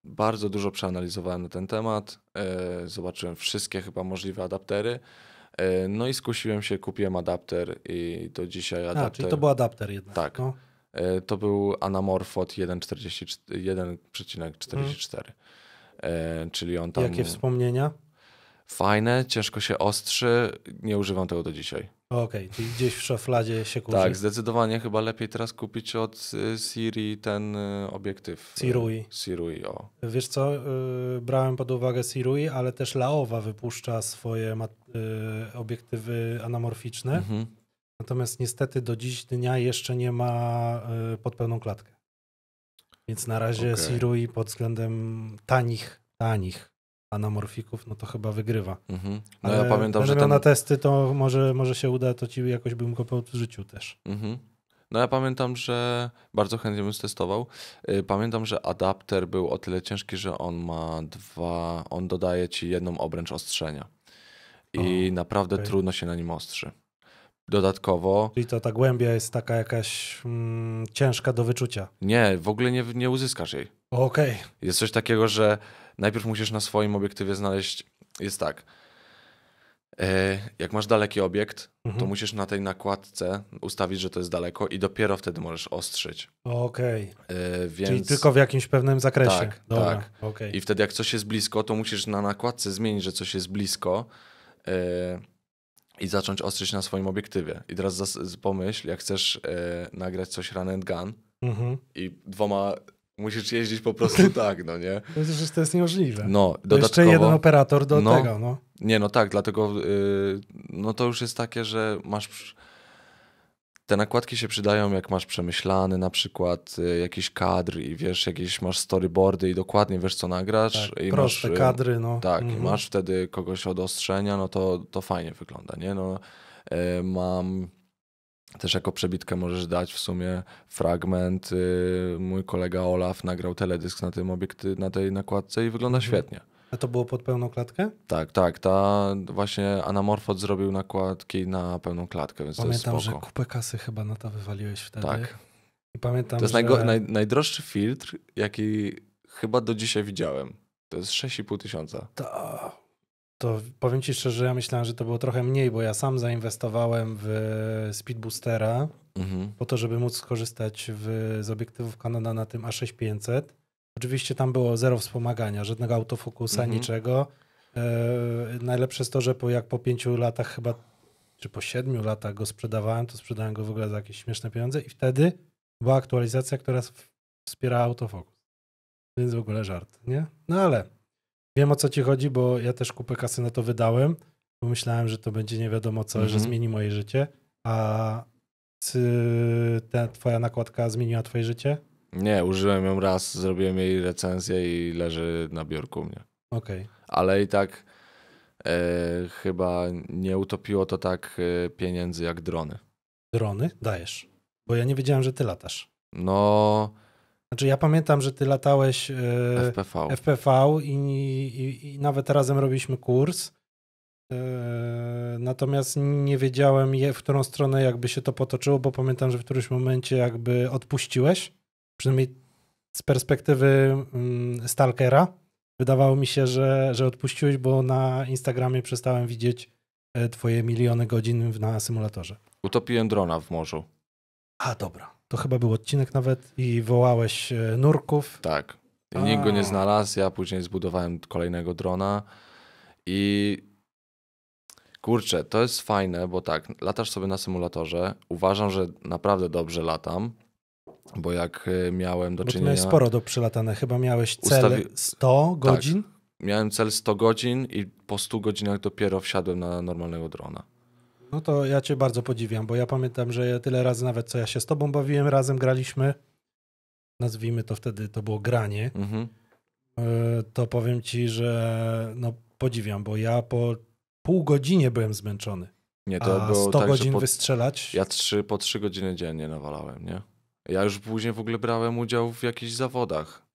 bardzo dużo przeanalizowałem na ten temat, e, zobaczyłem wszystkie chyba możliwe adaptery, e, no i skusiłem się, kupiłem adapter i do dzisiaj A, adapter, czyli to był adapter jednak. Tak. No. e, to był Anamorphot 1,44, 1,44, e, czyli on tam Jakie wspomnienia? fajne, ciężko się ostrzy, nie używam tego do dzisiaj. Okej, czyli gdzieś w szafladzie się kurzy. Tak, zdecydowanie chyba lepiej teraz kupić od y, Siri ten y, obiektyw. y, Sirui. Sirui, o. Wiesz co, brałem pod uwagę Sirui, ale też Laowa wypuszcza swoje obiektywy anamorficzne. Mhm. Natomiast niestety do dziś dnia jeszcze nie ma pod pełną klatkę. Więc na razie Okej. Sirui pod względem tanich, tanich anamorfików, no to chyba wygrywa. Mhm. No Ale ja pamiętam, będę że ten... na testy, to może, może się uda, to ci jakoś bym go w życiu też. Mhm. No ja pamiętam, że bardzo chętnie bym testował. Y, Pamiętam, że adapter był o tyle ciężki, że on ma dwa, on dodaje ci jedną obręcz ostrzenia. I O, naprawdę okej. trudno się na nim ostrzy. Dodatkowo, Czyli to ta głębia jest taka jakaś mm, ciężka do wyczucia. nie, w ogóle nie, nie uzyskasz jej. Okej, Jest coś takiego, że najpierw musisz na swoim obiektywie znaleźć. Jest tak. E, jak masz daleki obiekt, Mhm. to musisz na tej nakładce ustawić, że to jest daleko i dopiero wtedy możesz ostrzyć. okej. E, więc... Czyli tylko w jakimś pewnym zakresie. Tak, Dobra, tak. okej. I wtedy jak coś jest blisko, to musisz na nakładce zmienić, że coś jest blisko e, i zacząć ostrzyć na swoim obiektywie. I teraz pomyśl, jak chcesz e, nagrać coś run and gun Mhm. i dwoma musisz jeździć po prostu tak, no nie? To, jest, to jest niemożliwe. No, dodatkowo... jeszcze jeden operator do No. tego, no. Nie, no tak, dlatego y, no to już jest takie, że masz. Te nakładki się przydają, jak masz przemyślany na przykład y, jakiś kadr i wiesz, jakieś masz storyboardy i dokładnie wiesz, co nagrasz. Tak, i proste masz, y, kadry, no. Tak, i Mhm. masz wtedy kogoś od ostrzenia, no to, to fajnie wygląda, nie? No, y, mam też jako przebitkę możesz dać w sumie fragment. Y, mój kolega Olaf nagrał teledysk na tym obiekty, na tej nakładce i wygląda Mhm. świetnie. A to było pod pełną klatkę? Tak, tak. Ta właśnie Anamorphot zrobił nakładki na pełną klatkę, więc Pamiętam, to że jest spoko. kupę kasy chyba na to wywaliłeś wtedy. Tak. I pamiętam, To jest że... naj, najdroższy filtr, jaki chyba do dzisiaj widziałem. To jest 6,5 tysiąca. To, to powiem ci szczerze, ja myślałem, że to było trochę mniej, bo ja sam zainwestowałem w Speedboostera Mhm. po to, żeby móc skorzystać w, z obiektywów Canona na tym A6500. Oczywiście tam było zero wspomagania, żadnego autofokusa, Mhm. niczego. E, najlepsze jest to, że po, jak po pięciu latach chyba, czy po siedmiu latach go sprzedawałem, to sprzedałem go w ogóle za jakieś śmieszne pieniądze i wtedy była aktualizacja, która wspiera autofokus. Więc w ogóle żart, nie? No ale wiem o co ci chodzi, bo ja też kupę kasy na to wydałem, bo myślałem, że to będzie nie wiadomo co, że Mhm. zmieni moje życie, a czy ta twoja nakładka zmieniła twoje życie? Nie, użyłem ją raz, zrobiłem jej recenzję i leży na biurku u mnie. Okej. Ale i tak e, chyba nie utopiło to tak e, pieniędzy jak drony. Drony dajesz. Bo ja nie wiedziałem, że ty latasz. No, Znaczy ja pamiętam, że ty latałeś e, FPV. FPV i, i, i nawet razem robiliśmy kurs. E, natomiast nie wiedziałem, w którą stronę jakby się to potoczyło, bo pamiętam, że w którymś momencie jakby odpuściłeś. Przynajmniej z perspektywy mm, Stalkera. Wydawało mi się, że, że odpuściłeś, bo na Instagramie przestałem widzieć e, twoje miliony godzin na symulatorze. Utopiłem drona w morzu. A, dobra. To chyba był odcinek nawet i wołałeś e, nurków. Tak. I nikt go nie znalazł. Ja później zbudowałem kolejnego drona i kurczę, to jest fajne, bo tak, latasz sobie na symulatorze. Uważam, że naprawdę dobrze latam, bo jak y, miałem do Bo czynienia. miałeś sporo do przylatane. Chyba miałeś cel Ustawi- 100 godzin. Miałem cel 100 godzin i po 100 godzinach dopiero wsiadłem na normalnego drona. No to ja cię bardzo podziwiam, bo ja pamiętam, że ja tyle razy nawet co ja się z tobą bawiłem, razem graliśmy. Nazwijmy to wtedy, to było granie. Mhm. E, To powiem ci, że no podziwiam, bo ja po pół godzinie byłem zmęczony. Nie, to A było 100 tak, godzin po, wystrzelać. ja trzy, po trzy godziny dziennie nawalałem, nie? Ja już później w ogóle brałem udział w jakichś zawodach,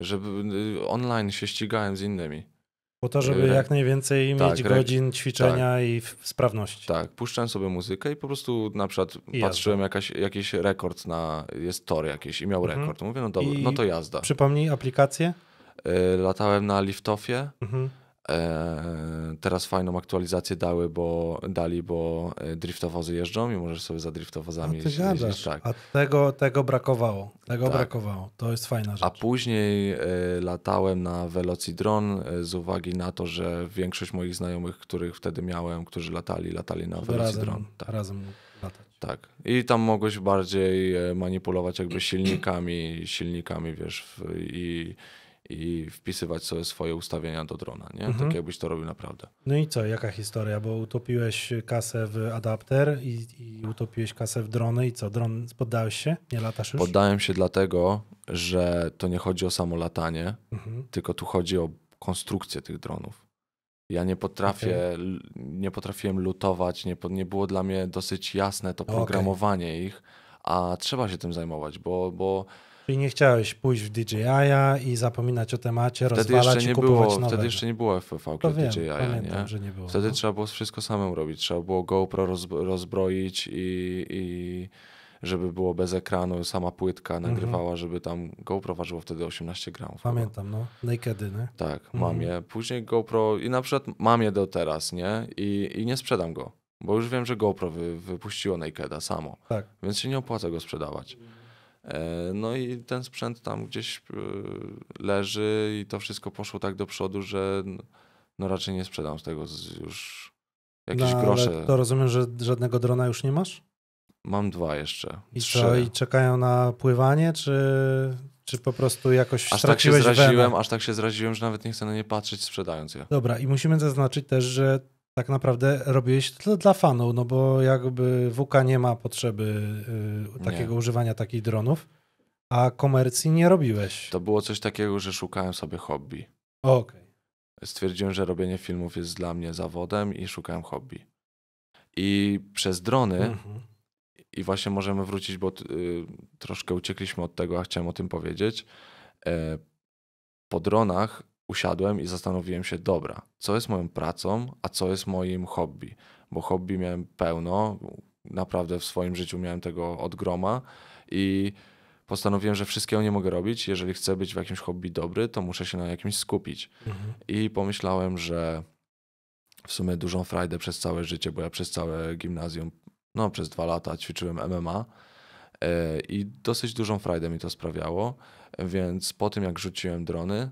żeby y, online się ścigałem z innymi. Po to, żeby Re- jak najwięcej tak, mieć godzin ćwiczenia i w- sprawności. Tak, puszczałem sobie muzykę i po prostu na przykład I patrzyłem jakaś, jakiś rekord na, jest tor jakiś i miał Mhm. rekord. Mówię, no dobra, I- no to jazda. Przypomnij aplikację. Y, Latałem na Liftoffie, Mhm. E, teraz fajną aktualizację dały, bo dali, bo e, driftowozy jeżdżą i możesz sobie za A driftowozami jeździć. gadasz. Tak. A tego, tego brakowało. Tego Tak. brakowało. To jest fajna rzecz. A później e, latałem na Velocidron z uwagi na to, że większość moich znajomych, których wtedy miałem, którzy latali, latali na Velocidron. razem, Tak, razem latać. tak. I tam mogłeś bardziej manipulować jakby silnikami, silnikami, wiesz, i, i wpisywać sobie swoje ustawienia do drona, nie? Mhm. Tak jakbyś to robił naprawdę. No i co, jaka historia? Bo utopiłeś kasę w adapter i, i utopiłeś kasę w drony i co, dron, poddałeś się? Nie latasz już? Poddałem się dlatego, że to nie chodzi o samo latanie, Mhm. tylko tu chodzi o konstrukcję tych dronów. Ja nie potrafię, l- nie potrafiłem lutować, nie, nie było dla mnie dosyć jasne to Okej. programowanie ich, a trzeba się tym zajmować, bo, bo Czyli nie chciałeś pójść w DJI-a i zapominać o temacie, wtedy rozwalać jeszcze, i nie kupować było, nowego. wtedy jeszcze nie było FPV to wiem, DJI, pamiętam, nie? że nie było. Wtedy no. trzeba było wszystko samemu robić. Trzeba było GoPro roz, rozbroić i, i żeby było bez ekranu, sama płytka Mhm. nagrywała, żeby tam GoPro ważyło wtedy 18 gramów. Pamiętam, no. Nakedy, nie? Tak, Mhm. mam je. Później GoPro i na przykład mam je do teraz, nie? I, i nie sprzedam go, bo już wiem, że GoPro wy, wypuściło Nakeda samo, Tak. więc się nie opłaca go sprzedawać. E, no i ten sprzęt tam gdzieś e, leży i to wszystko poszło tak do przodu, że no raczej nie sprzedam z tego już jakieś No, grosze. To rozumiem, że żadnego drona już nie masz? Mam dwa jeszcze. I trzy. co, i czekają na pływanie, czy, czy po prostu jakoś Aż tak się zraziłem, wenę? aż tak się zraziłem, że nawet nie chcę na nie patrzeć sprzedając je. Dobra, i musimy zaznaczyć też, że tak naprawdę robiłeś to dla fanów, no bo jakby WK nie ma potrzeby y, takiego Nie. używania takich dronów, a komercji nie robiłeś. To było coś takiego, że szukałem sobie hobby. Okej. stwierdziłem, że robienie filmów jest dla mnie zawodem i szukałem hobby. I przez drony, Mhm. i właśnie możemy wrócić, bo y, troszkę uciekliśmy od tego, a chciałem o tym powiedzieć. E, po dronach usiadłem i zastanowiłem się, dobra, co jest moją pracą, a co jest moim hobby. Bo hobby miałem pełno, naprawdę w swoim życiu miałem tego od groma i postanowiłem, że wszystkiego nie mogę robić. Jeżeli chcę być w jakimś hobby dobry, to muszę się na jakimś skupić. Mhm. I pomyślałem, że w sumie dużą frajdę przez całe życie, bo ja przez całe gimnazjum, no przez dwa lata ćwiczyłem MMA e, i dosyć dużą frajdę mi to sprawiało, więc po tym jak rzuciłem drony,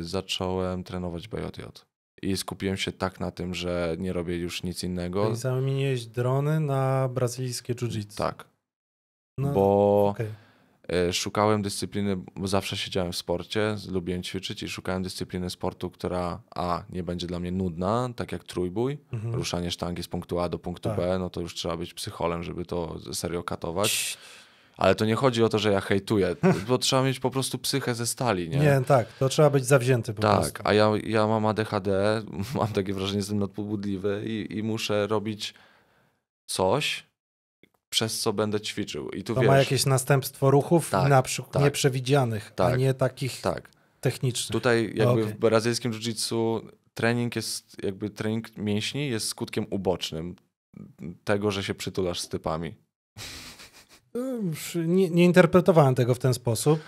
zacząłem trenować BJJ. I skupiłem się tak na tym, że nie robię już nic innego. Czyli zamieniłeś drony na brazylijskie jiu-jitsu. Tak, No, bo. E, Szukałem dyscypliny, bo zawsze siedziałem w sporcie, lubiłem ćwiczyć i szukałem dyscypliny sportu, która A nie będzie dla mnie nudna, tak jak trójbój, Mhm. ruszanie sztangi z punktu A do punktu Tak. B, no to już trzeba być psycholem, żeby to serio katować. Ale to nie chodzi o to, że ja hejtuję, bo trzeba mieć po prostu psychę ze stali, nie? Nie? tak, to trzeba być zawzięty po Tak, prostu. a ja, ja mam ADHD, mam takie wrażenie, że jestem nadpobudliwy i, i muszę robić coś, przez co będę ćwiczył. I tu To wiesz, ma jakieś następstwo ruchów Tak, na przykład tak. nieprzewidzianych, a Tak, nie takich tak. technicznych. Tutaj jakby Okej. w brazylijskim jiu-jitsu trening jest, jakby trening mięśni jest skutkiem ubocznym tego, że się przytulasz z typami. Już Nie, nie interpretowałem tego w ten sposób,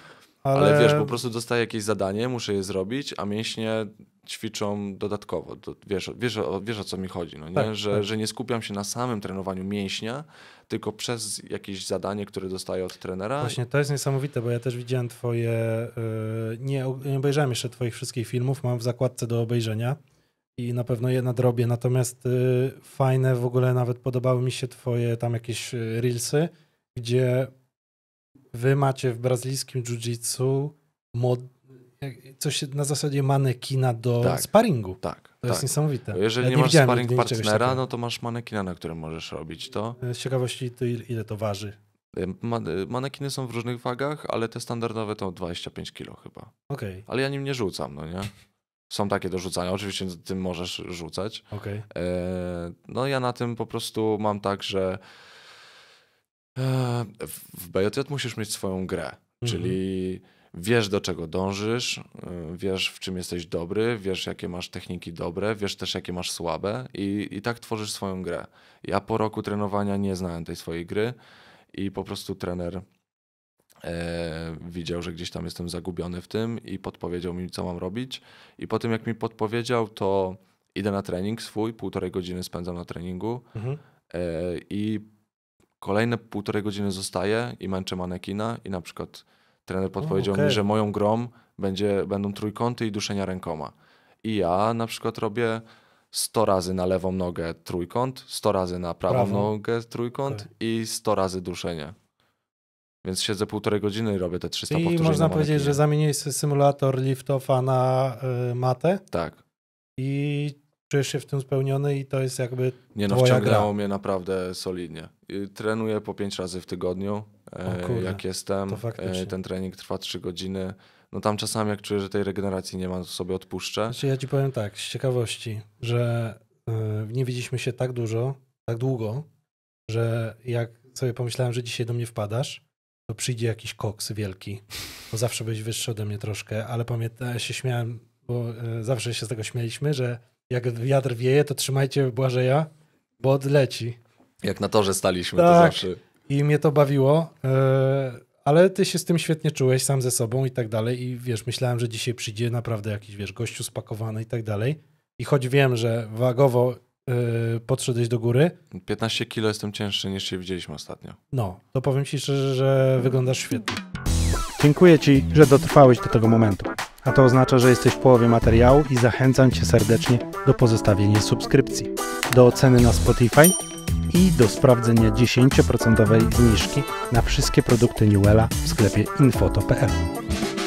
ale, Ale... wiesz, po prostu dostaję jakieś zadanie, muszę je zrobić, a mięśnie ćwiczą dodatkowo. To wiesz, wiesz, o- wiesz o co mi chodzi, no nie? Tak, że, tak. że nie skupiam się na samym trenowaniu mięśnia, tylko przez jakieś zadanie, które dostaję od trenera. Właśnie to jest niesamowite, bo ja też widziałem twoje, y, nie, nie obejrzałem jeszcze twoich wszystkich filmów, mam w zakładce do obejrzenia i na pewno je nadrobię, natomiast y, fajne w ogóle nawet podobały mi się twoje tam jakieś y, reelsy, gdzie wy macie w brazylijskim jiu-jitsu mod, coś na zasadzie manekina do Tak. sparingu. Tak, To tak. jest niesamowite. Jeżeli Ja nie, masz sparring partnera, no to masz manekina, na którym możesz robić to. Z ciekawości, to ile, to waży? Ma- manekiny są w różnych wagach, ale te standardowe to 25 kilo chyba. Okej. Ale ja nim nie rzucam, no nie? Są takie do rzucania. Oczywiście tym możesz rzucać. E, No ja na tym po prostu mam tak, że e, w- w BJJ musisz mieć swoją grę, czyli wiesz do czego dążysz, e, wiesz w czym jesteś dobry, wiesz jakie masz techniki dobre, wiesz też jakie masz słabe i, i tak tworzysz swoją grę. Ja po roku trenowania nie znałem tej swojej gry i po prostu trener e, widział, że gdzieś tam jestem zagubiony w tym i podpowiedział mi, co mam robić. I po tym, jak mi podpowiedział, to idę na trening swój, półtorej godziny spędzam na treningu Mhm. e, i kolejne półtorej godziny zostaję i męczę manekina i na przykład trener podpowiedział okej. mi, że moją grą będzie, będą trójkąty i duszenia rękoma. I ja na przykład robię 100 razy na lewą nogę trójkąt, 100 razy na prawą Prawą. nogę trójkąt Okej. i 100 razy duszenie. Więc siedzę półtorej godziny i robię te 300 I powtórzeń można na powiedzieć, że zamieniłeś symulator lift-offa na y, matę Tak. i czujesz się w tym spełniony i to jest jakby Nie no, wciągnęło gra. mnie naprawdę solidnie. I Trenuję po pięć razy w tygodniu, e, kurde, jak jestem. to faktycznie. E, Ten trening trwa trzy godziny. No tam czasami jak czuję, że tej regeneracji nie ma, to sobie odpuszczę. Znaczy ja ci powiem tak, z ciekawości, że y, nie widzieliśmy się tak dużo, tak długo, że jak sobie pomyślałem, że dzisiaj do mnie wpadasz, to przyjdzie jakiś koks wielki, bo zawsze byłeś wyższy ode mnie troszkę, ale pamiętam, ja się śmiałem, bo y, zawsze się z tego śmialiśmy, że jak wiatr wieje, to trzymajcie Błażeja, bo odleci. Jak na torze staliśmy, to Tak. zawsze... I mnie to bawiło, e, ale ty się z tym świetnie czułeś, sam ze sobą i tak dalej. I wiesz, myślałem, że dzisiaj przyjdzie naprawdę jakiś, wiesz, gościu spakowany i tak dalej. I choć wiem, że wagowo e, podszedłeś do góry, 15 kilo jestem cięższy niż się widzieliśmy ostatnio. no, to powiem ci szczerze, że wyglądasz świetnie. Dziękuję ci, że dotrwałeś do tego momentu. A to oznacza, że jesteś w połowie materiału i zachęcam cię serdecznie do pozostawienia subskrypcji, do oceny na Spotify i do sprawdzenia 10% zniżki na wszystkie produkty Newella w sklepie infoto.pl.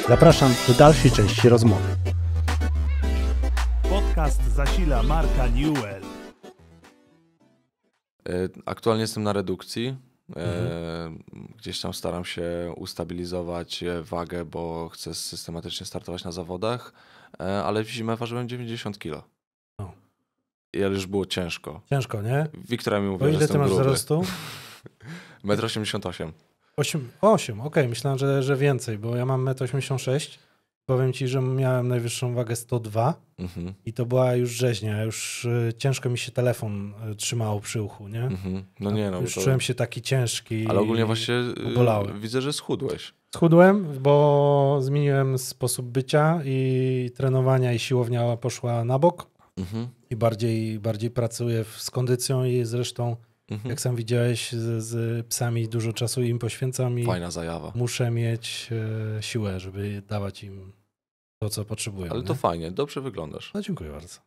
Zapraszam do dalszej części rozmowy. Podcast zasila marka Newell. E, Aktualnie jestem na redukcji. Mhm. Gdzieś tam staram się ustabilizować e, wagę, bo chcę systematycznie startować na zawodach, e, ale w zimę ważyłem 90 kilo. O. I ale już było ciężko. Ciężko, nie? Wiktora mi O mówi, że ile ty jestem masz gruby. wzrostu? 1,88 m. 8, 8 okej, myślałem, że, że więcej, bo ja mam 1,86 m. Powiem ci, że miałem najwyższą wagę 102 Mhm, i to była już rzeźnia. Już y, ciężko mi się telefon y, trzymało przy uchu, nie? mhm. No nie no, już to... czułem się taki ciężki. ale ogólnie właśnie y, bolały. widzę, że schudłeś. Schudłem, bo zmieniłem sposób bycia i trenowania i siłownia poszła na bok Mhm, i bardziej, bardziej pracuję z kondycją i zresztą, mhm. jak sam widziałeś, z, z psami dużo czasu im poświęcam i Fajna zajawa. muszę mieć e, siłę, żeby dawać im to, co potrzebują. Ale nie? to fajnie, dobrze wyglądasz. No dziękuję bardzo.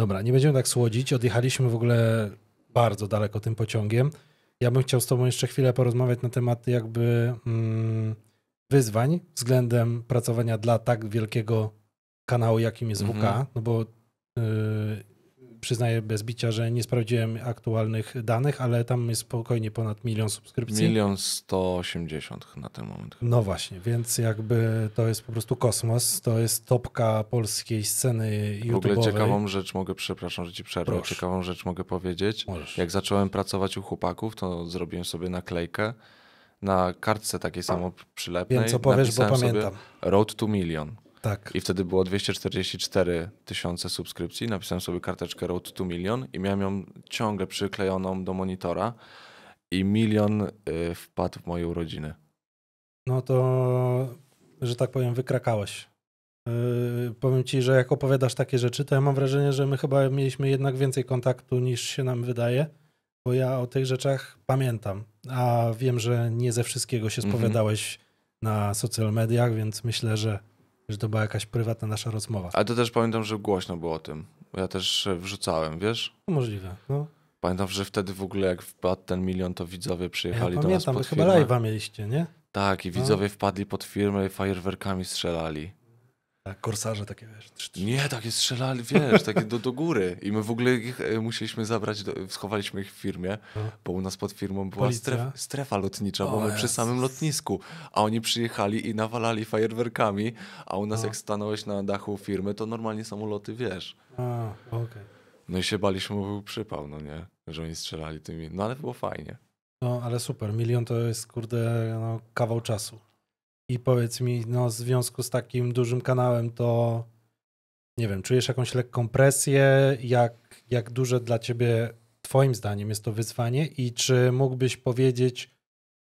Dobra, nie będziemy tak słodzić. Odjechaliśmy w ogóle bardzo daleko tym pociągiem. Ja bym chciał z Tobą jeszcze chwilę porozmawiać na temat jakby mm, wyzwań względem pracowania dla tak wielkiego kanału, jakim jest Mhm. WK, no bo y, przyznaję bez bicia, że nie sprawdziłem aktualnych danych, ale tam jest spokojnie ponad milion subskrypcji. Milion sto osiemdziesiąt na ten moment. No właśnie, więc jakby to jest po prostu kosmos, to jest topka polskiej sceny W ogóle YouTube'owej. ciekawą rzecz mogę, przepraszam, że ci przerwę, Proszę. ciekawą rzecz mogę powiedzieć. Możesz. Jak zacząłem pracować u chłopaków, to zrobiłem sobie naklejkę na kartce takiej samo przylepnej. Wiem, co powiesz, bo pamiętam. Road to Million. Tak. I wtedy było 244 tysiące subskrypcji. Napisałem sobie karteczkę Road to Million i miałem ją ciągle przyklejoną do monitora. I milion y, wpadł w moje urodziny. No to, że tak powiem, wykrakałeś. Yy, powiem ci, że jak opowiadasz takie rzeczy, to ja mam wrażenie, że my chyba mieliśmy jednak więcej kontaktu niż się nam wydaje, bo ja o tych rzeczach pamiętam, a wiem, że nie ze wszystkiego się Mhm. spowiadałeś na social mediach, więc myślę, że, że to była jakaś prywatna nasza rozmowa. Ale to też pamiętam, że głośno było o tym. Ja też wrzucałem, wiesz? Możliwe. No. Pamiętam, że wtedy w ogóle jak wpadł ten milion, to widzowie Ja przyjechali do nas pamiętam, wy pod chyba firmę. live'a mieliście, nie? Tak, i No. widzowie wpadli pod firmę i fajerwerkami strzelali. Tak, korsarze takie, wiesz. Nie, takie strzelali, wiesz, takie do, do góry. I my w ogóle ich e, musieliśmy zabrać, do, schowaliśmy ich w firmie, No. bo u nas pod firmą była stref, strefa lotnicza, bo O my przy Jezus. samym lotnisku. A oni przyjechali i nawalali fajerwerkami, a u nas No. jak stanąłeś na dachu firmy, to normalnie samoloty, wiesz. A, okej. No i się baliśmy, bo był przypał, no nie? Że oni strzelali tymi, no ale było fajnie. No, ale super. Milion to jest, kurde, no, kawał czasu. I powiedz mi, no, w związku z takim dużym kanałem, to nie wiem, czujesz jakąś lekką presję? Jak, jak duże dla ciebie, twoim zdaniem, jest to wyzwanie? I czy mógłbyś powiedzieć,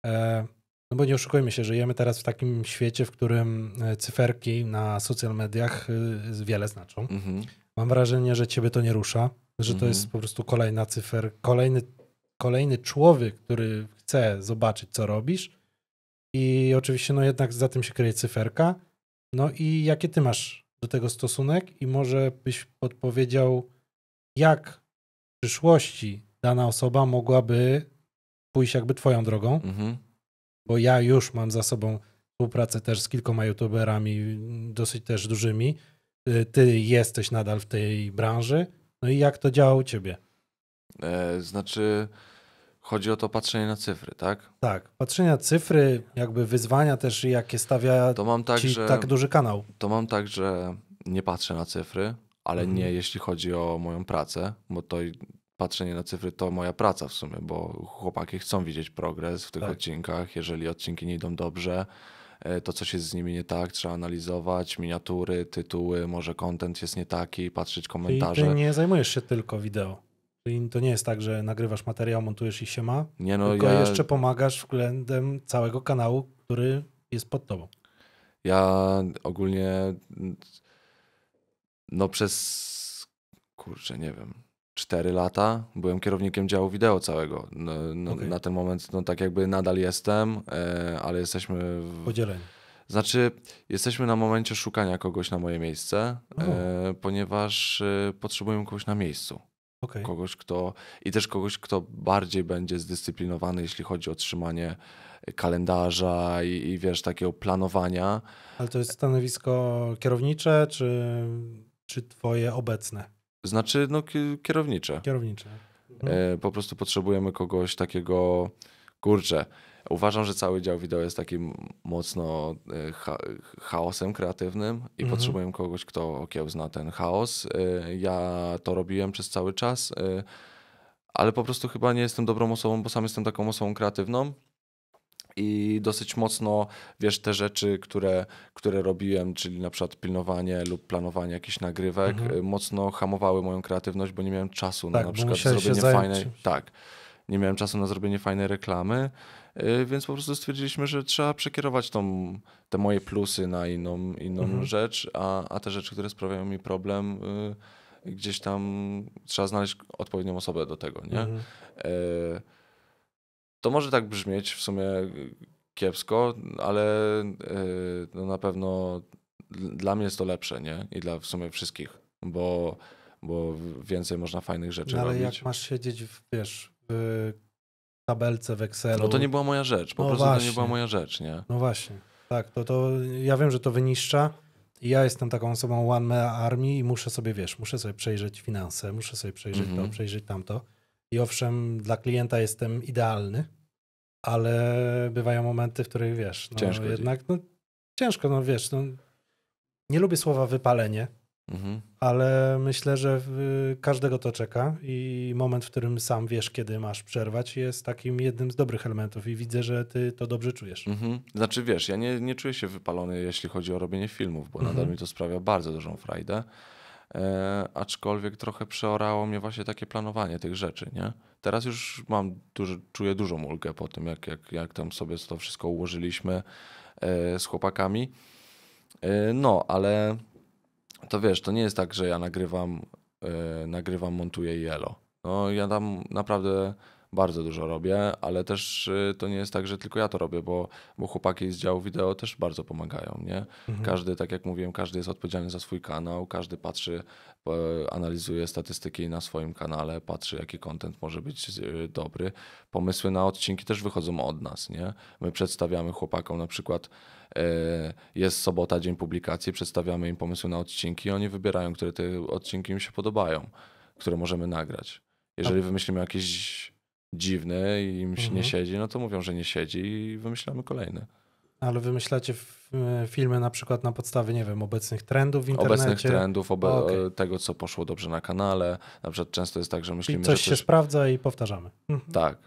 e, no bo nie oszukujmy się, żyjemy teraz w takim świecie, w którym e, cyferki na social mediach y, wiele znaczą. Mhm. Mam wrażenie, że ciebie to nie rusza, że to Mhm. jest po prostu kolejna cyfer, kolejny, kolejny człowiek, który chce zobaczyć, co robisz. I oczywiście, no jednak za tym się kryje cyferka. No i jaki ty masz do tego stosunek? I może byś podpowiedział, jak w przyszłości dana osoba mogłaby pójść jakby twoją drogą, Mhm. bo ja już mam za sobą współpracę też z kilkoma youtuberami, dosyć też dużymi. Y, Ty jesteś nadal w tej branży. No i jak to działa u ciebie? E, znaczy, chodzi o to patrzenie na cyfry, tak? Tak, patrzenia cyfry, jakby wyzwania też, jakie stawia To mam tak, ci że... tak duży kanał. To mam tak, że nie patrzę na cyfry, ale Mhm. nie jeśli chodzi o moją pracę, bo to patrzenie na cyfry to moja praca w sumie, bo chłopaki chcą widzieć progres w tych Tak. odcinkach. Jeżeli odcinki nie idą dobrze, e, to coś jest z nimi nie tak, trzeba analizować miniatury, tytuły, może content jest nie taki, patrzeć Czyli komentarze. ty nie zajmujesz się tylko wideo. To nie jest tak, że nagrywasz materiał, montujesz i się ma, Nie no, tylko ja, jeszcze pomagasz względem całego kanału, który jest pod tobą. ja ogólnie no przez kurczę, nie wiem, 4 lata byłem kierownikiem działu wideo całego. No, no, Okej. Na ten moment no tak jakby nadal jestem, e, ale jesteśmy w, Podzielenie. znaczy jesteśmy na momencie szukania kogoś na moje miejsce, e, ponieważ e, potrzebujemy kogoś na miejscu. Okej. Kogoś, kto i też kogoś, kto bardziej będzie zdyscyplinowany, jeśli chodzi o trzymanie kalendarza i, i wiesz, takiego planowania. Ale to jest stanowisko kierownicze, czy, czy twoje obecne? Znaczy, no, ki- kierownicze. Kierownicze. Mhm. E, po prostu potrzebujemy kogoś takiego, kurczę, uważam, że cały dział wideo jest takim mocno e, cha chaosem kreatywnym i Mhm. potrzebujemy kogoś, kto okiełzna ten chaos. E, ja to robiłem przez cały czas, e, ale po prostu chyba nie jestem dobrą osobą, bo sam jestem taką osobą kreatywną. I dosyć mocno, wiesz, te rzeczy, które, które robiłem, czyli na przykład pilnowanie lub planowanie jakichś nagrywek, Mhm. mocno hamowały moją kreatywność, bo nie miałem czasu Tak, na na przykład zrobienie fajnej. Tak. Nie miałem czasu na zrobienie fajnej reklamy, więc po prostu stwierdziliśmy, że trzeba przekierować tą, te moje plusy na inną, inną Mhm. rzecz, a, a te rzeczy, które sprawiają mi problem, y, gdzieś tam trzeba znaleźć odpowiednią osobę do tego, nie? Mhm. E, To może tak brzmieć w sumie kiepsko, ale no na pewno dl- dla mnie jest to lepsze, nie? I dla w sumie wszystkich, bo, bo więcej można fajnych rzeczy No, ale robić. jak masz siedzieć, w, wiesz, w tabelce w Excelu. No to nie była moja rzecz, po No prostu to właśnie. nie była moja rzecz, nie? No właśnie, tak, to, to ja wiem, że to wyniszcza. I ja jestem taką osobą one man army i muszę sobie, wiesz, muszę sobie przejrzeć finanse, muszę sobie przejrzeć Mhm. to, przejrzeć tamto. I owszem, dla klienta jestem idealny, ale bywają momenty, w których, wiesz, no Ciężko ci. jednak, no ciężko, no wiesz, no, nie lubię słowa wypalenie, Mhm. ale myślę, że każdego to czeka i moment, w którym sam wiesz, kiedy masz przerwać, jest takim jednym z dobrych elementów i widzę, że ty to dobrze czujesz. Mhm. Znaczy wiesz, ja nie, nie czuję się wypalony, jeśli chodzi o robienie filmów, bo Mhm. nadal mi to sprawia bardzo dużą frajdę. E, aczkolwiek trochę przeorało mnie właśnie takie planowanie tych rzeczy, nie? Teraz już mam duży, czuję dużą ulgę po tym, jak, jak, jak tam sobie to wszystko ułożyliśmy e, z chłopakami. E, no, ale to wiesz, to nie jest tak, że ja nagrywam, e, nagrywam, montuję i elo. No, ja tam naprawdę bardzo dużo robię, ale też y, to nie jest tak, że tylko ja to robię, bo, bo chłopaki z działu wideo też bardzo pomagają, nie? Mhm. Każdy, tak jak mówiłem, każdy jest odpowiedzialny za swój kanał, każdy patrzy, analizuje statystyki na swoim kanale, patrzy jaki content może być y, dobry. Pomysły na odcinki też wychodzą od nas, nie? My przedstawiamy chłopakom na przykład e, jest sobota, dzień publikacji, przedstawiamy im pomysły na odcinki, oni wybierają, które te odcinki im się podobają, które możemy nagrać. Jeżeli wymyślimy jakieś dziwne i im się Mhm. nie siedzi, no to mówią, że nie siedzi i wymyślamy kolejny. Ale wymyślacie e, filmy na przykład na podstawie, nie wiem, obecnych trendów w internecie? Obecnych trendów, obe Okej. tego, co poszło dobrze na kanale. Na przykład często jest tak, że myślimy, coś że się coś... sprawdza i powtarzamy. Mhm. Tak.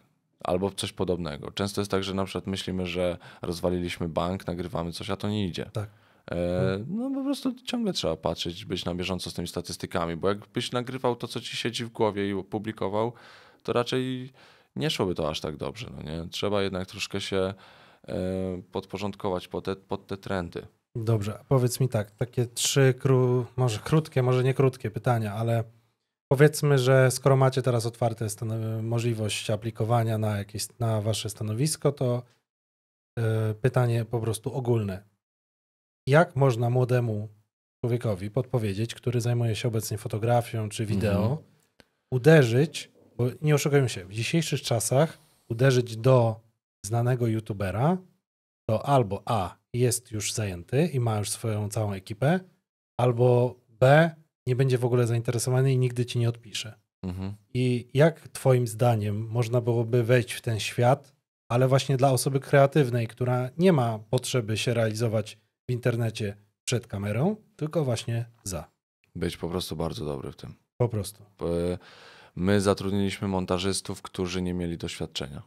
Albo coś podobnego. Często jest tak, że na przykład myślimy, że rozwaliliśmy bank, nagrywamy coś, a to nie idzie. Tak. E, no po prostu ciągle trzeba patrzeć, być na bieżąco z tymi statystykami, bo jakbyś nagrywał to, co ci siedzi w głowie i publikował, to raczej nie szłoby to aż tak dobrze. No nie? Trzeba jednak troszkę się e, podporządkować pod te, pod te trendy. Dobrze, powiedz mi tak, takie trzy, kró... może krótkie, może nie krótkie pytania, ale powiedzmy, że skoro macie teraz otwarte możliwość aplikowania na jakieś, na wasze stanowisko, to e, pytanie po prostu ogólne. Jak można młodemu człowiekowi podpowiedzieć, który zajmuje się obecnie fotografią czy wideo, Mhm. uderzyć, bo nie oszukujmy się, w dzisiejszych czasach uderzyć do znanego youtubera, to albo A jest już zajęty i ma już swoją całą ekipę, albo B nie będzie w ogóle zainteresowany i nigdy ci nie odpisze. Mhm. I jak Twoim zdaniem można byłoby wejść w ten świat, ale właśnie dla osoby kreatywnej, która nie ma potrzeby się realizować w internecie przed kamerą, tylko właśnie za. Być po prostu bardzo dobry w tym. Po prostu. My zatrudniliśmy montażystów, którzy nie mieli doświadczenia.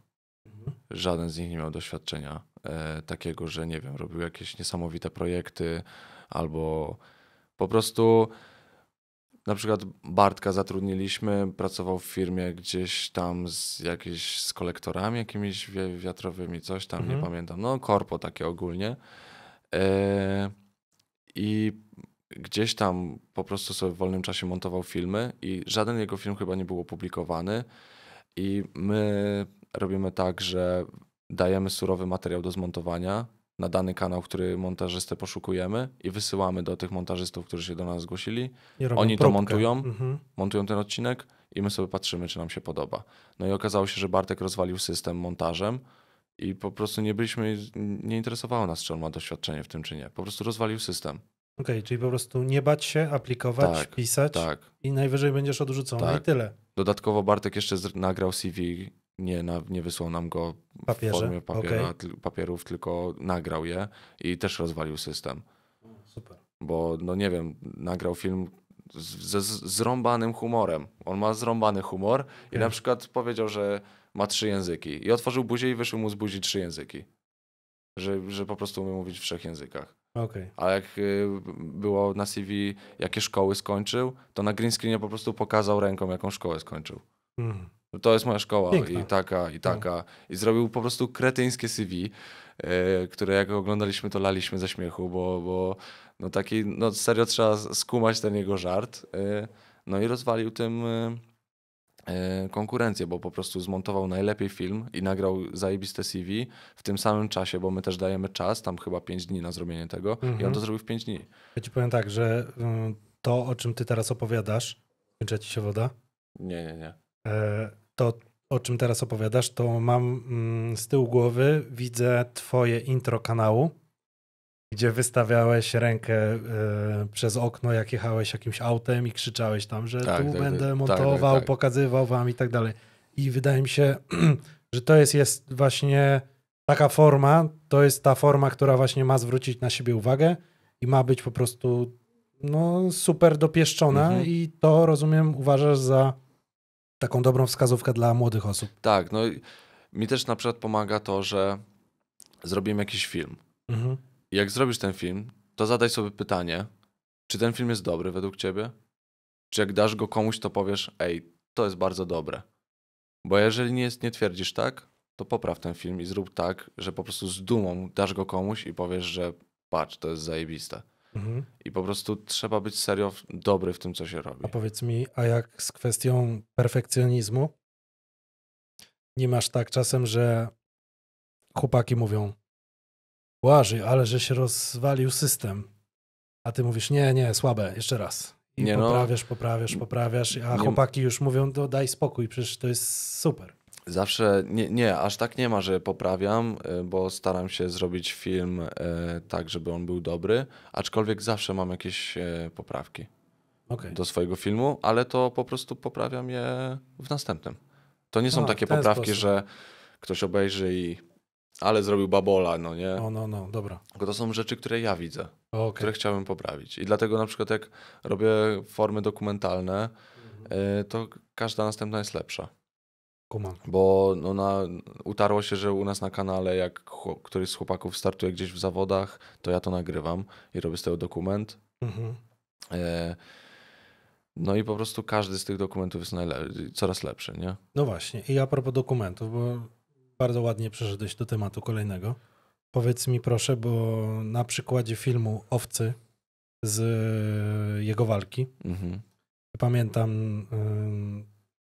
Mhm. Żaden z nich nie miał doświadczenia e, takiego, że nie wiem, robił jakieś niesamowite projekty albo po prostu na przykład Bartka zatrudniliśmy, pracował w firmie gdzieś tam z jakieś z kolektorami jakimiś wi- wiatrowymi, coś tam, Mhm. nie pamiętam. No, korpo takie ogólnie. E, I gdzieś tam po prostu sobie w wolnym czasie montował filmy i żaden jego film chyba nie był opublikowany. I my robimy tak, że dajemy surowy materiał do zmontowania na dany kanał, który montażystę poszukujemy i wysyłamy do tych montażystów, którzy się do nas zgłosili. Oni to próbkę. montują? Mhm. Montują ten odcinek i my sobie patrzymy, czy nam się podoba. No i okazało się, że Bartek rozwalił system montażem i po prostu nie byliśmy, nie interesowało nas, czy on ma doświadczenie w tym, czy nie. Po prostu rozwalił system. Okej, czyli po prostu nie bać się, aplikować, Tak, pisać Tak. i najwyżej będziesz odrzucony Tak. i tyle. Dodatkowo Bartek jeszcze nagrał CV, nie, na, nie wysłał nam go w Papierze, formie papiera, tyl- papierów, tylko nagrał je i też rozwalił system. Super. Bo, no nie wiem, nagrał film z- ze zrąbanym humorem. On ma zrąbany humor i Okej. na przykład powiedział, że ma trzy języki. I otworzył buzię i wyszły mu z buzi trzy języki. Że, że po prostu umie mówić w trzech językach. Okej. A jak y, było na CV, jakie szkoły skończył, to na green screenie po prostu pokazał ręką, jaką szkołę skończył. Mhm. To jest moja szkoła Piękne. i taka, i taka. I zrobił po prostu kretyńskie CV, e, które jak oglądaliśmy, to laliśmy ze śmiechu, bo, bo no taki, no serio trzeba skumać ten jego żart. e, No i rozwalił tym e, konkurencję, bo po prostu zmontował najlepiej film i nagrał zajebiste CV w tym samym czasie, bo my też dajemy czas, tam chyba 5 dni na zrobienie tego i Mhm. on to zrobił w 5 dni. Ja ci powiem tak, że mm, to, o czym ty teraz opowiadasz, kończy ci się woda, Nie, nie, nie. e, to o czym teraz opowiadasz, to mam mm, z tyłu głowy, widzę twoje intro kanału, gdzie wystawiałeś rękę e, przez okno, jak jechałeś jakimś autem i krzyczałeś tam, że Tak, tu tak, będę tak, montował, tak, tak. pokazywał wam i tak dalej. I wydaje mi się, że to jest, jest właśnie taka forma, to jest ta forma, która właśnie ma zwrócić na siebie uwagę i ma być po prostu no, super dopieszczona Mhm. i to rozumiem uważasz za taką dobrą wskazówkę dla młodych osób. Tak, no mi też na przykład pomaga to, że zrobimy jakiś film. Mhm. Jak zrobisz ten film, to zadaj sobie pytanie, czy ten film jest dobry według ciebie? Czy jak dasz go komuś, to powiesz, ej, to jest bardzo dobre. Bo jeżeli nie, jest, nie twierdzisz tak, to popraw ten film i zrób tak, że po prostu z dumą dasz go komuś i powiesz, że patrz, to jest zajebiste. Mhm. I po prostu trzeba być serio dobry w tym, co się robi. A powiedz mi, a jak z kwestią perfekcjonizmu? nie masz tak czasem, że chłopaki mówią Błażej, ale że się rozwalił system. A ty mówisz, nie, nie, słabe, jeszcze raz. I Nie no. poprawiasz, poprawiasz, poprawiasz, a Nie- chłopaki już mówią, to daj spokój, przecież to jest super. Zawsze, nie, nie, aż tak nie ma, że poprawiam, y, bo staram się zrobić film y, tak, żeby on był dobry, aczkolwiek zawsze mam jakieś y, poprawki Okej. do swojego filmu, ale to po prostu poprawiam je w następnym. To nie są A, takie poprawki, sposób. że ktoś obejrzy i ale zrobił babola, no nie? No, no, no, dobra. Tylko to są rzeczy, które ja widzę, Okej. które chciałbym poprawić. I dlatego na przykład jak robię formy dokumentalne, Mhm. to każda następna jest lepsza. Kumam. Bo no na, utarło się, że u nas na kanale, jak chłop, któryś z chłopaków startuje gdzieś w zawodach, to ja to nagrywam i robię z tego dokument. Mhm. E, no i po prostu każdy z tych dokumentów jest najle- coraz lepszy, nie? No właśnie. I a propos dokumentów, bo bardzo ładnie przeszedłeś do tematu kolejnego. Powiedz mi proszę, bo na przykładzie filmu Owcy z y, jego walki, Mhm. pamiętam, ym,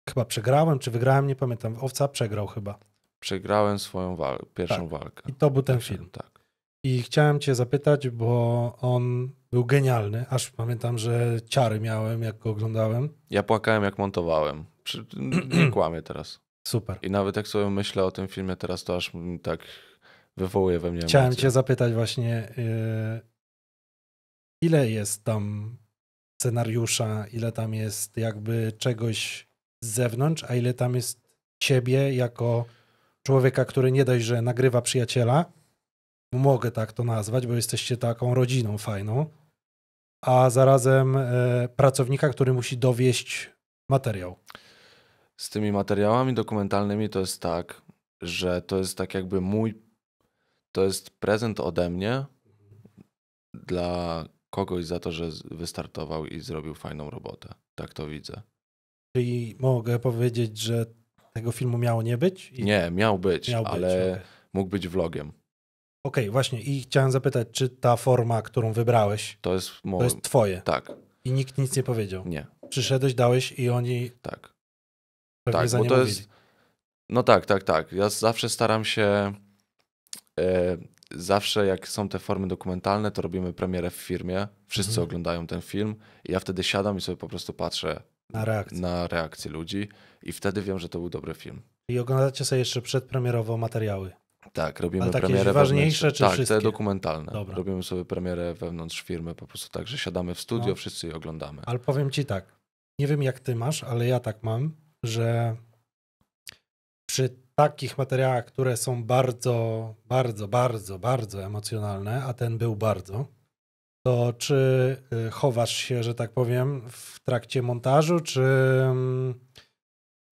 chyba przegrałem, czy wygrałem, nie pamiętam. Owca przegrał chyba. Przegrałem swoją wal- pierwszą Tak. walkę. I to był ten Tak się- film. Tak. I chciałem cię zapytać, bo on był genialny, aż pamiętam, że ciary miałem, jak go oglądałem. Ja płakałem jak montowałem. Przy, nie kłamię teraz. Super. I nawet jak sobie myślę o tym filmie teraz, to aż tak wywołuje we mnie Chciałem emocje. cię zapytać właśnie, yy, ile jest tam scenariusza, ile tam jest jakby czegoś z zewnątrz, a ile tam jest ciebie jako człowieka, który nie dość, że nagrywa przyjaciela, mogę tak to nazwać, bo jesteście taką rodziną fajną, a zarazem e, pracownika, który musi dowieść materiał. Z tymi materiałami dokumentalnymi to jest tak, że to jest tak jakby mój, to jest prezent ode mnie dla kogoś za to, że wystartował i zrobił fajną robotę. Tak to widzę. Czyli mogę powiedzieć, że tego filmu miało nie być? I Nie, miał być, miał być. ale okej. mógł być vlogiem. Okej, właśnie. I chciałem zapytać, czy ta forma, którą wybrałeś, To jest mo- to jest twoje Tak, i nikt nic nie powiedział. nie, Przyszedłeś, dałeś i oni tak. Pewnie Tak, za bo to mówili. jest. No tak, tak, tak. Ja zawsze staram się. E, zawsze jak są te formy dokumentalne, to robimy premierę w firmie. Wszyscy Mhm. oglądają ten film i ja wtedy siadam i sobie po prostu patrzę Na reakcję. na reakcję ludzi i wtedy wiem, że to był dobry film. I oglądacie sobie jeszcze przedpremierowo materiały. Tak, robimy Ale takie premierę ważniejsze, czy Tak, wszystkie? te dokumentalne. Dobra. Robimy sobie premierę wewnątrz firmy, po prostu tak, że siadamy w studio, No. wszyscy je oglądamy. Ale powiem ci tak, nie wiem jak ty masz, ale ja tak mam, że przy takich materiałach, które są bardzo, bardzo, bardzo, bardzo emocjonalne, a ten był bardzo, to czy y, chowasz się, że tak powiem, w trakcie montażu, czy mm,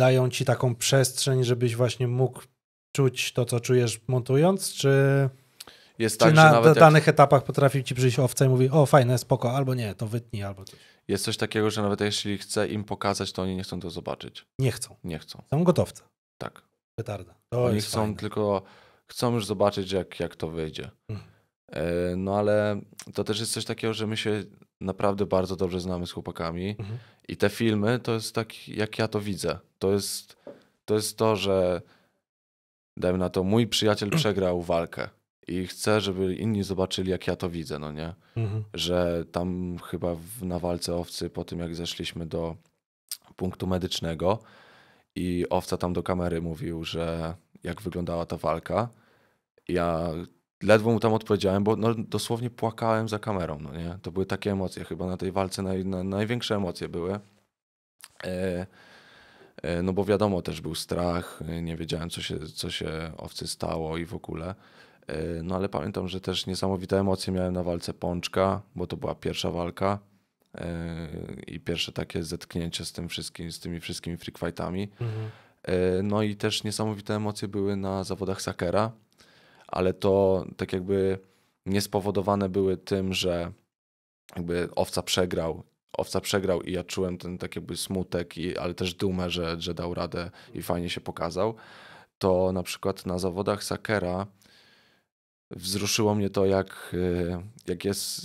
dają ci taką przestrzeń, żebyś właśnie mógł czuć to, co czujesz montując, czy, Jest czy tak, na nawet jak danych etapach potrafił ci przyjść owca i mówi, o fajne, spoko, albo nie, to wytnij, albo coś. Jest coś takiego, że nawet jeśli chcę im pokazać, to oni nie chcą to zobaczyć. Nie chcą. Nie chcą. Są gotowce. Tak. Petarda. To Oni chcą fajne. tylko, chcą już zobaczyć, jak, jak to wyjdzie. Mhm. E, No ale to też jest coś takiego, że my się naprawdę bardzo dobrze znamy z chłopakami Mhm. i te filmy to jest tak, jak ja to widzę. To jest to, jest to że dajmy na to, mój przyjaciel przegrał walkę i chcę, żeby inni zobaczyli, jak ja to widzę, no nie? Mhm. że tam chyba w, na walce owcy, po tym jak zeszliśmy do punktu medycznego i owca tam do kamery mówił, że jak wyglądała ta walka. Ja ledwo mu tam odpowiedziałem, bo no, dosłownie płakałem za kamerą, no nie? To były takie emocje, chyba na tej walce naj, na, największe emocje były. E, e, no bo wiadomo, też był strach, nie wiedziałem, co się, co się owcy stało i w ogóle. E, No ale pamiętam, że też niesamowite emocje miałem na walce Pączka, bo to była pierwsza walka e, i pierwsze takie zetknięcie z tym wszystkim, z tymi wszystkimi freak fightami. Mhm. E, No i też niesamowite emocje były na zawodach Sakera, ale to tak jakby niespowodowane były tym, że jakby owca przegrał. Owca przegrał i ja czułem ten tak jakby smutek, i, ale też dumę, że, że dał radę i fajnie się pokazał. To na przykład na zawodach Sakera wzruszyło mnie to, jak, y, jak jest,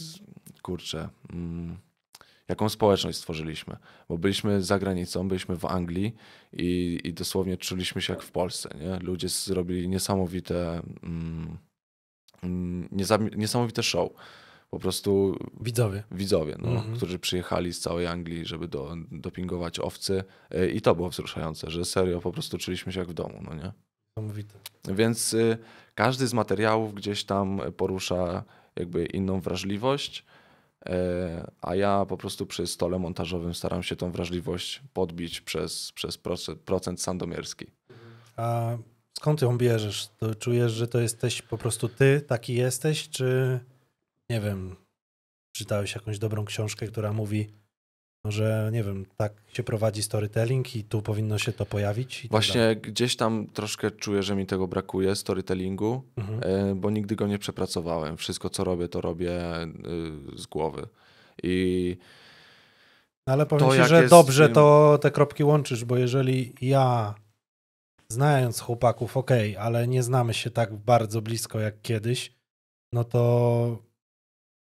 kurczę, mm, jaką społeczność stworzyliśmy. Bo byliśmy za granicą, byliśmy w Anglii i, i dosłownie czuliśmy się jak w Polsce. Nie? Ludzie zrobili niesamowite, mm, mm, niesamowite show. Po prostu widzowie, widzowie no, mhm. którzy przyjechali z całej Anglii, żeby do, dopingować owcy. E, I to było wzruszające, że serio po prostu czuliśmy się jak w domu. No nie? Niesamowite. Więc y, każdy z materiałów gdzieś tam porusza jakby inną wrażliwość, e, a ja po prostu przy stole montażowym staram się tą wrażliwość podbić przez, przez procent, procent sandomierski. A skąd ją bierzesz? To czujesz, że to jesteś po prostu ty, taki jesteś, czy nie wiem, czytałeś jakąś dobrą książkę, która mówi, że nie wiem, tak się prowadzi storytelling i tu powinno się to pojawić. Tak Właśnie gdzieś tam troszkę czuję, że mi tego brakuje, storytellingu, mhm. E, bo nigdy go nie przepracowałem. Wszystko, co robię, to robię y, z głowy. I no, ale powiem to, ci, że dobrze film... to te kropki łączysz, bo jeżeli ja znając chłopaków, ok, ale nie znamy się tak bardzo blisko jak kiedyś, no to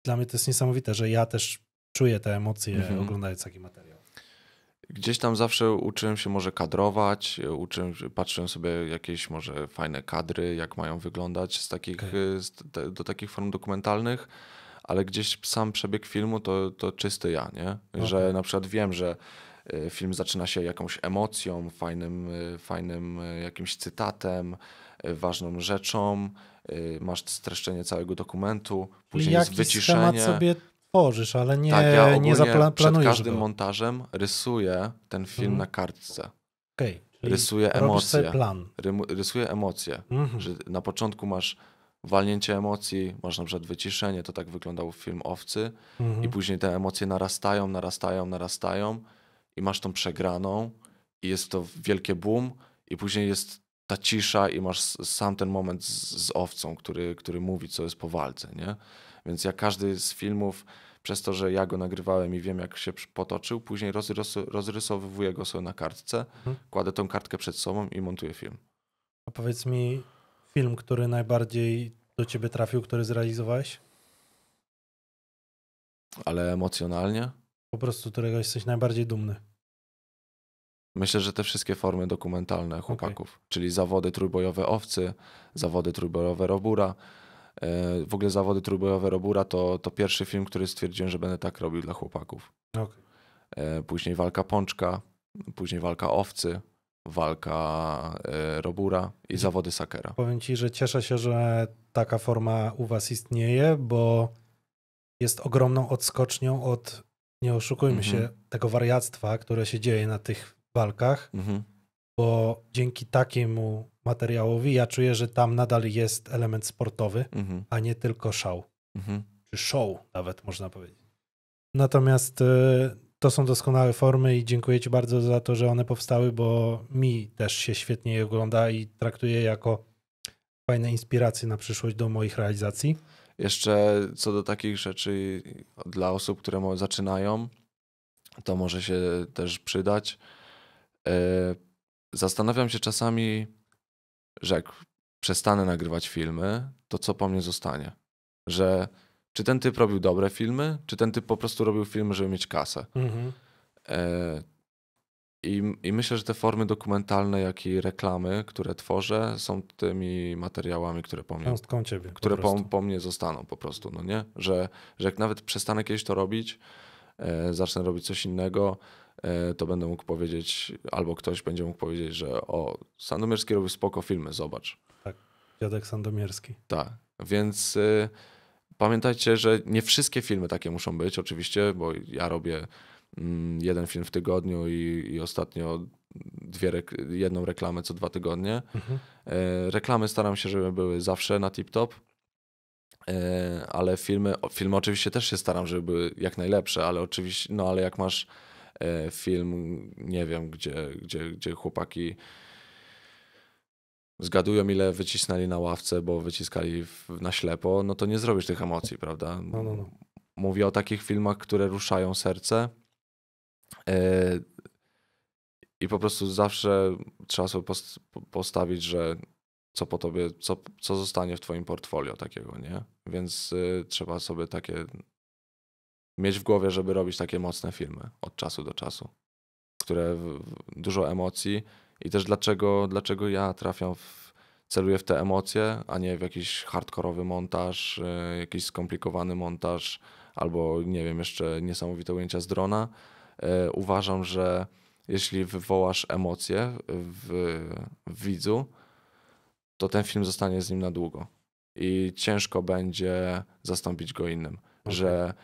dla mnie to jest niesamowite, że ja też czuję te emocje mhm. oglądając taki materiał. Gdzieś tam zawsze uczyłem się może kadrować, uczyłem, patrzyłem sobie jakieś może fajne kadry, jak mają wyglądać z takich, okay. z te, do takich form dokumentalnych, ale gdzieś sam przebieg filmu to, to czysty ja, nie? Okay. Że na przykład wiem, że e, film zaczyna się jakąś emocją, fajnym, e, fajnym e, jakimś cytatem, ważną rzeczą, masz streszczenie całego dokumentu, później jest wyciszenie. sobie tworzysz, ale nie, tak, ja nie zaplanujesz Przed każdym go. montażem rysuję ten film mhm. na kartce. Okay, rysuję emocje. plan. Rysuję emocje. Mhm. Że na początku masz walnięcie emocji, masz na przykład wyciszenie, to tak wyglądał film Owcy mhm. i później te emocje narastają, narastają, narastają i masz tą przegraną i jest to wielkie boom i później jest ta cisza i masz sam ten moment z, z owcą, który, który mówi, co jest po walce, nie? Więc ja każdy z filmów, przez to, że ja go nagrywałem i wiem, jak się potoczył, później rozrys rozrysowuję go sobie na kartce, mhm. kładę tą kartkę przed sobą i montuję film. A powiedz mi, film, który najbardziej do ciebie trafił, który zrealizowałeś? Ale emocjonalnie? Po prostu, którego jesteś najbardziej dumny. Myślę, że te wszystkie formy dokumentalne chłopaków, okay. czyli zawody trójbojowe owcy, zawody trójbojowe robura, w ogóle zawody trójbojowe Robura to, to pierwszy film, który stwierdziłem, że będę tak robił dla chłopaków. Okay. E, później walka Pączka, później walka Owcy, walka e, Robura i zawody Sakera. Powiem ci, że cieszę się, że taka forma u was istnieje, bo jest ogromną odskocznią od, nie oszukujmy -hmm. się, tego wariactwa, które się dzieje na tych walkach, mhm. bo dzięki takiemu materiałowi ja czuję, że tam nadal jest element sportowy, mhm. a nie tylko show. Mhm. Czy show nawet można powiedzieć. Natomiast y, to są doskonałe formy i dziękuję Ci bardzo za to, że one powstały, bo mi też się świetnie je ogląda i traktuję jako fajne inspiracje na przyszłość do moich realizacji. Jeszcze co do takich rzeczy dla osób, które zaczynają, to może się też przydać. E, zastanawiam się czasami, że jak przestanę nagrywać filmy, to co po mnie zostanie? Że czy ten typ robił dobre filmy, czy ten typ po prostu robił filmy, żeby mieć kasę? Mhm. E, I, I myślę, że te formy dokumentalne, jak i reklamy, które tworzę, są tymi materiałami, które po mnie, ciebie, które po, po, mnie zostaną po prostu, no nie? Że, że jak nawet przestanę kiedyś to robić, e, zacznę robić coś innego, to będę mógł powiedzieć, albo ktoś będzie mógł powiedzieć, że o, Sandomierski robi spoko filmy, zobacz. Tak, dziadek Sandomierski. Tak, więc y, pamiętajcie, że nie wszystkie filmy takie muszą być, oczywiście, bo ja robię mm, jeden film w tygodniu i, i ostatnio dwie rek jedną reklamę co dwa tygodnie. Mhm. E, reklamy staram się, żeby były zawsze na tip-top, e, ale filmy, filmy oczywiście też się staram, żeby były jak najlepsze, ale oczywiście, no ale jak masz E, film, nie wiem, gdzie, gdzie, gdzie chłopaki zgadują, ile wycisnęli na ławce, bo wyciskali w, na ślepo, no to nie zrobisz tych emocji, prawda? No, no, no. Mówię o takich filmach, które ruszają serce. E, I po prostu zawsze trzeba sobie postawić, że co po tobie, co, co zostanie w twoim portfolio takiego, nie? Więc y, trzeba sobie takie mieć w głowie, żeby robić takie mocne filmy od czasu do czasu, które w, dużo emocji i też dlaczego, dlaczego ja trafiam w, celuję w te emocje, a nie w jakiś hardkorowy montaż, y, jakiś skomplikowany montaż albo nie wiem, jeszcze niesamowite ujęcia z drona. Y, uważam, że jeśli wywołasz emocje w, w widzu, to ten film zostanie z nim na długo i ciężko będzie zastąpić go innym. Okay. Że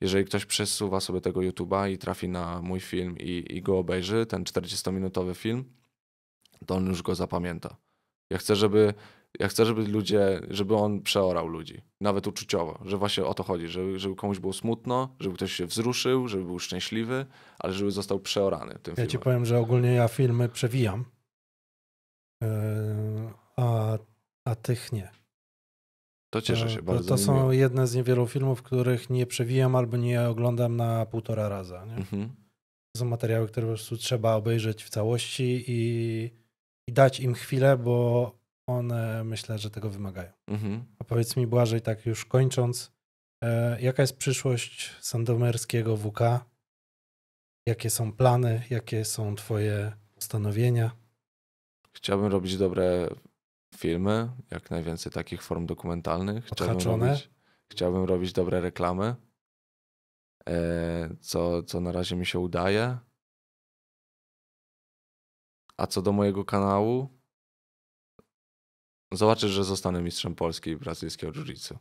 jeżeli ktoś przesuwa sobie tego YouTube'a i trafi na mój film i, i go obejrzy, ten 40-minutowy film, to on już go zapamięta. Ja chcę, żeby, ja chcę, żeby ludzie, żeby on przeorał ludzi, nawet uczuciowo, że właśnie o to chodzi, żeby, żeby komuś było smutno, żeby ktoś się wzruszył, żeby był szczęśliwy, ale żeby został przeorany tym Ja filmem. ci powiem, że ogólnie ja filmy przewijam, yy, a, a tych nie. To cieszę się bardzo. To są jedne z niewielu filmów, których nie przewijam albo nie oglądam na półtora raza. Nie? Mhm. To są materiały, które po prostu trzeba obejrzeć w całości i, i dać im chwilę, bo one myślę, że tego wymagają. Mhm. A powiedz mi, Błażej, tak już kończąc, e, jaka jest przyszłość sandomerskiego WK? Jakie są plany? Jakie są Twoje postanowienia? Chciałbym robić dobre filmy, jak najwięcej takich form dokumentalnych. Chciałbym robić, chciałbym robić dobre reklamy, e, co, co na razie mi się udaje. A co do mojego kanału, zobaczysz, że zostanę mistrzem Polski i brazylijskiego jiu-jitsu.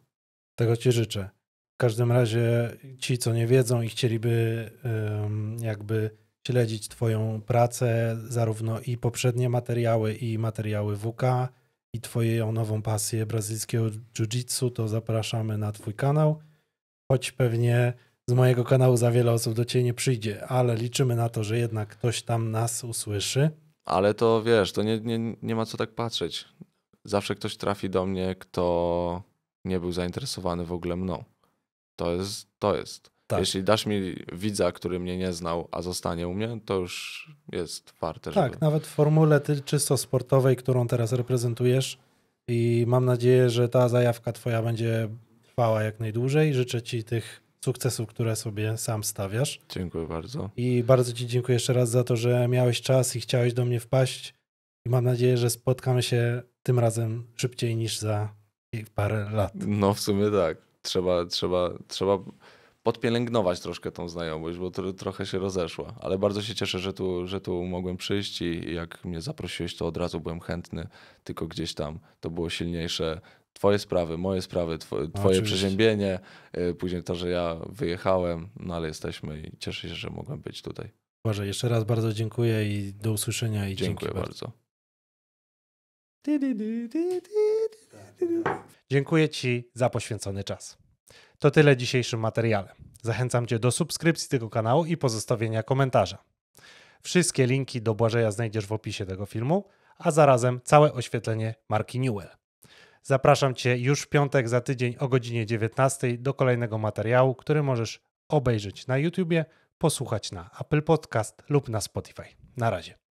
Tego ci życzę. W każdym razie ci, co nie wiedzą i chcieliby jakby śledzić Twoją pracę, zarówno i poprzednie materiały, i materiały WK, i Twoją nową pasję brazylijskiego jiu-jitsu, to zapraszamy na Twój kanał. Choć pewnie z mojego kanału za wiele osób do Ciebie nie przyjdzie, ale liczymy na to, że jednak ktoś tam nas usłyszy. Ale to wiesz, to nie, nie, nie ma co tak patrzeć. Zawsze ktoś trafi do mnie, kto nie był zainteresowany w ogóle mną. To jest, to jest. Tak. Jeśli dasz mi widza, który mnie nie znał, a zostanie u mnie, to już jest warte. Tak, żeby... nawet w formule ty, czysto sportowej, którą teraz reprezentujesz i mam nadzieję, że ta zajawka twoja będzie trwała jak najdłużej. Życzę ci tych sukcesów, które sobie sam stawiasz. Dziękuję bardzo. I bardzo ci dziękuję jeszcze raz za to, że miałeś czas i chciałeś do mnie wpaść. I mam nadzieję, że spotkamy się tym razem szybciej niż za parę lat. No w sumie tak. Trzeba, trzeba, trzeba podpielęgnować troszkę tą znajomość, bo to, trochę się rozeszła. Ale bardzo się cieszę, że tu, że tu mogłem przyjść i jak mnie zaprosiłeś, to od razu byłem chętny, tylko gdzieś tam to było silniejsze. Twoje sprawy, moje sprawy, twoje, twoje przeziębienie, y, później to, że ja wyjechałem, no ale jesteśmy i cieszę się, że mogłem być tutaj. Boże, jeszcze raz bardzo dziękuję i do usłyszenia i dziękuję bardzo. Dziękuję Ci za poświęcony czas. To tyle dzisiejszym materiale. Zachęcam Cię do subskrypcji tego kanału i pozostawienia komentarza. Wszystkie linki do Błażeja znajdziesz w opisie tego filmu, a zarazem całe oświetlenie marki Newell. Zapraszam Cię już w piątek za tydzień o godzinie 19 do kolejnego materiału, który możesz obejrzeć na YouTubie, posłuchać na Apple Podcast lub na Spotify. Na razie.